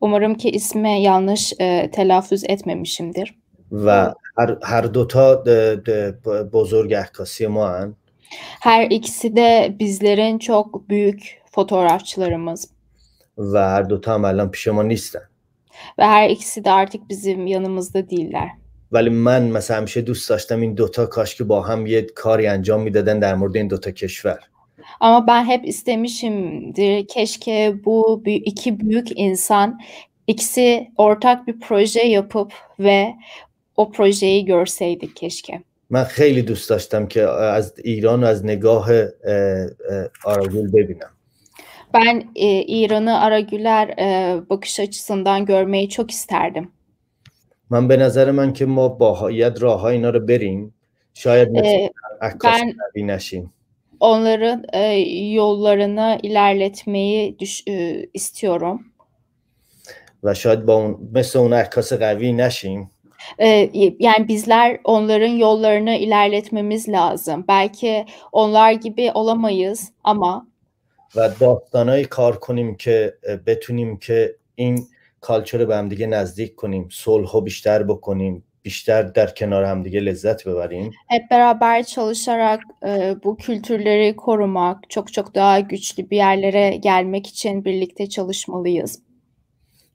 Umarım ki ismi yanlış e, telaffuz etmemişimdir. و هر, هر دوتا د- د- بزرگ عکاسی ما هن Her ikisi de bizlerin çok büyük fotoğrafçılarımız و هر دوتا هم الان پیش ما نیستن ve her ikisi de artık bizim yanımızda değiller. ولی من مثلا همیشه دوست داشتم این دوتا کاش که با هم یه کاری انجام میدادن در مورد این دوتا کشور Ama ben hep istemişimdir keşke bu bü- iki büyük insan ikisi ortak bir proje yapıp ve o projeyi görseydik keşke. من خیلی دوست داشتم که از ایران و از نگاه اه، اه، آراگول ببینم Ben e, İran'ı Aragüler e, bakış açısından görmeyi çok isterdim. من به نظر من که ما باید راه اینا رو بریم شاید مثل E, عکاسی ben- قوی نشیم onların e, yollarını ilerletmeyi düş- e, istiyorum. و شاید با اون مثل اون عکاس قوی نشیم E, yani bizler onların yollarını ilerletmemiz lazım. Belki onlar gibi olamayız ama و داستانایی کار کنیم که اه، بتونیم که این کالچر رو به هم دیگه نزدیک کنیم صلح رو بیشتر بکنیم بیشتر در کنار هم دیگه لذت ببریم hep beraber çalışarak e, bu kültürleri korumak, çok çok daha güçlü bir yerlere gelmek için birlikte çalışmalıyız.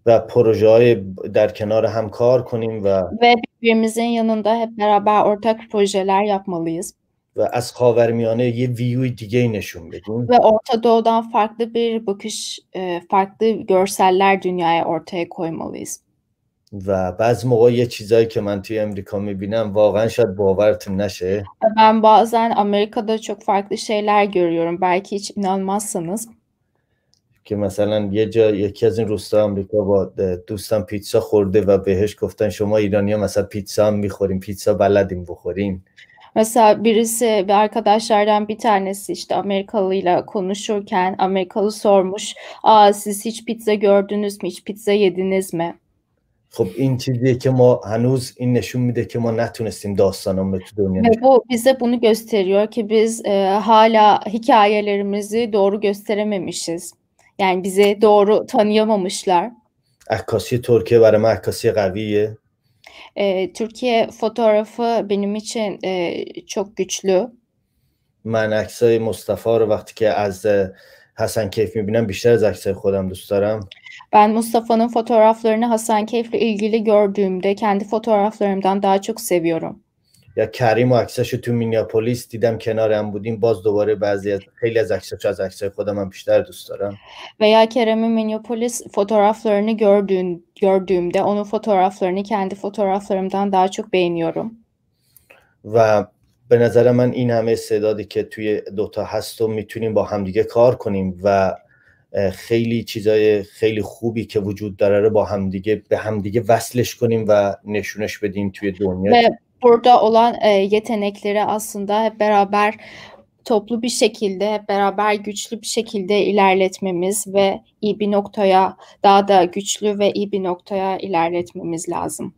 و پروژه های در کنار هم کار کنیم و Ve birbirimizin yanında hep beraber ortak projeler yapmalıyız. و از خاورمیانه یه ویوی دیگه نشون بدیم Ve Orta Doğu'dan farklı bir bakış, e, farklı görseller dünyaya ortaya koymalıyız. و بعض موقع یه چیزایی که من توی امریکا می‌بینم واقعا شاید باورتون نشه Ve Ben bazen Amerika'da çok farklı şeyler görüyorum. Belki hiç inanmazsanız. که مثلا یه جا یکی از این روستا آمریکا با دوستم پیتزا خورده و بهش گفتن شما ایرانی ها مثلا پیتزا هم می‌خوریم پیتزا بلدیم بخوریم Mesela birisi bir arkadaşlardan bir tanesi işte Amerikalıyla konuşurken Amerikalı sormuş. Aa siz hiç pizza gördünüz mü? Hiç pizza yediniz mi? خب این چیزیه که ما هنوز این نشون میده که ما نتونستیم داستانمون رو تو دنیا Ve نشون bu bize bunu gösteriyor ki biz e, hala hikayelerimizi doğru gösterememişiz. Yani bizi doğru tanıyamamışlar. عکاسی ترکیه برای من عکاسی قویه E, Türkiye fotoğrafı benim için e, çok güçlü. من عکسای مصطفی رو وقتی که از اه، حسن کیف میبینم بیشتر از عکسای خودم دوست دارم Ben Mustafa'nın fotoğraflarını Hasankeyf'le ilgili gördüğümde kendi fotoğraflarımdan daha çok seviyorum. یا کریم و عکساشو تو مینیاپولیس دیدم کنار هم بودیم باز دوباره بعضی از خیلی از عکساشو از عکسای خودم هم بیشتر دوست دارم. Veya Kerem'in Minneapolis fotoğraflarını gördüğün, gördüğümde onun fotoğraflarını kendi fotoğraflarımdan daha çok beğeniyorum. و به نظر من این همه استعدادی که توی دوتا هست و می‌تونیم با همدیگه کار کنیم و خیلی چیزای خیلی خوبی که وجود داره رو با همدیگه به همدیگه وصلش کنیم و نشونش بدیم توی دنیا. Ve burada olan e, yetenekleri aslında hep beraber toplu bir şekilde, hep beraber güçlü bir şekilde ilerletmemiz ve iyi bir noktaya, daha da güçlü ve iyi bir noktaya ilerletmemiz lazım.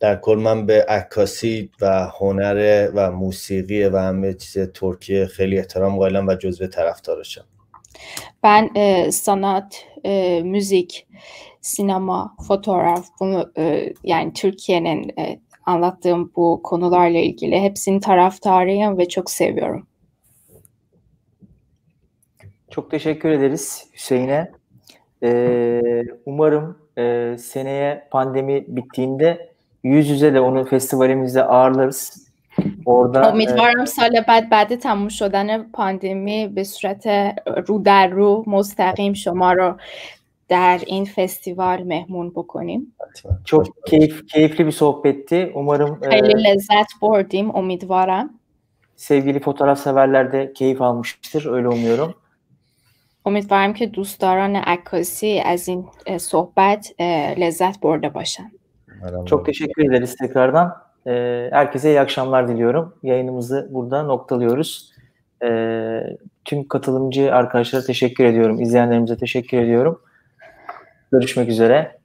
در کل من به عکاسی و هنر و موسیقی و همه چیز ترکیه خیلی احترام قائلم و جزو طرفدارشم Ben e, sanat, e, müzik, sinema, fotoğraf, bunu e, yani Türkiye'nin e, anlattığım bu konularla ilgili hepsinin taraftarıyım ve çok seviyorum. Çok teşekkür ederiz Hüseyin'e. Ee, umarım e, seneye pandemi bittiğinde yüz yüze de onu festivalimizde ağırlarız. Orada e, امیدوارم سال بعد بعد تموم شدن پاندمی به صورت رو در رو مستقیم شما رو در این فستیوال مهمون بکنیم çok keyif, keyifli bir sohbetti. Umarım e, خیلی لذت بردیم امیدوارم sevgili fotoğraf severler de keyif almıştır. Öyle umuyorum. امیدوارم که دوستداران عکاسی از این اه، صحبت اه، لذت برده باشن منم Çok teşekkür ederiz tekrardan. Ee, herkese iyi akşamlar diliyorum. Yayınımızı burada noktalıyoruz. Ee, tüm katılımcı arkadaşlara teşekkür ediyorum. İzleyenlerimize teşekkür ediyorum. Görüşmek üzere.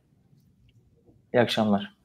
İyi akşamlar.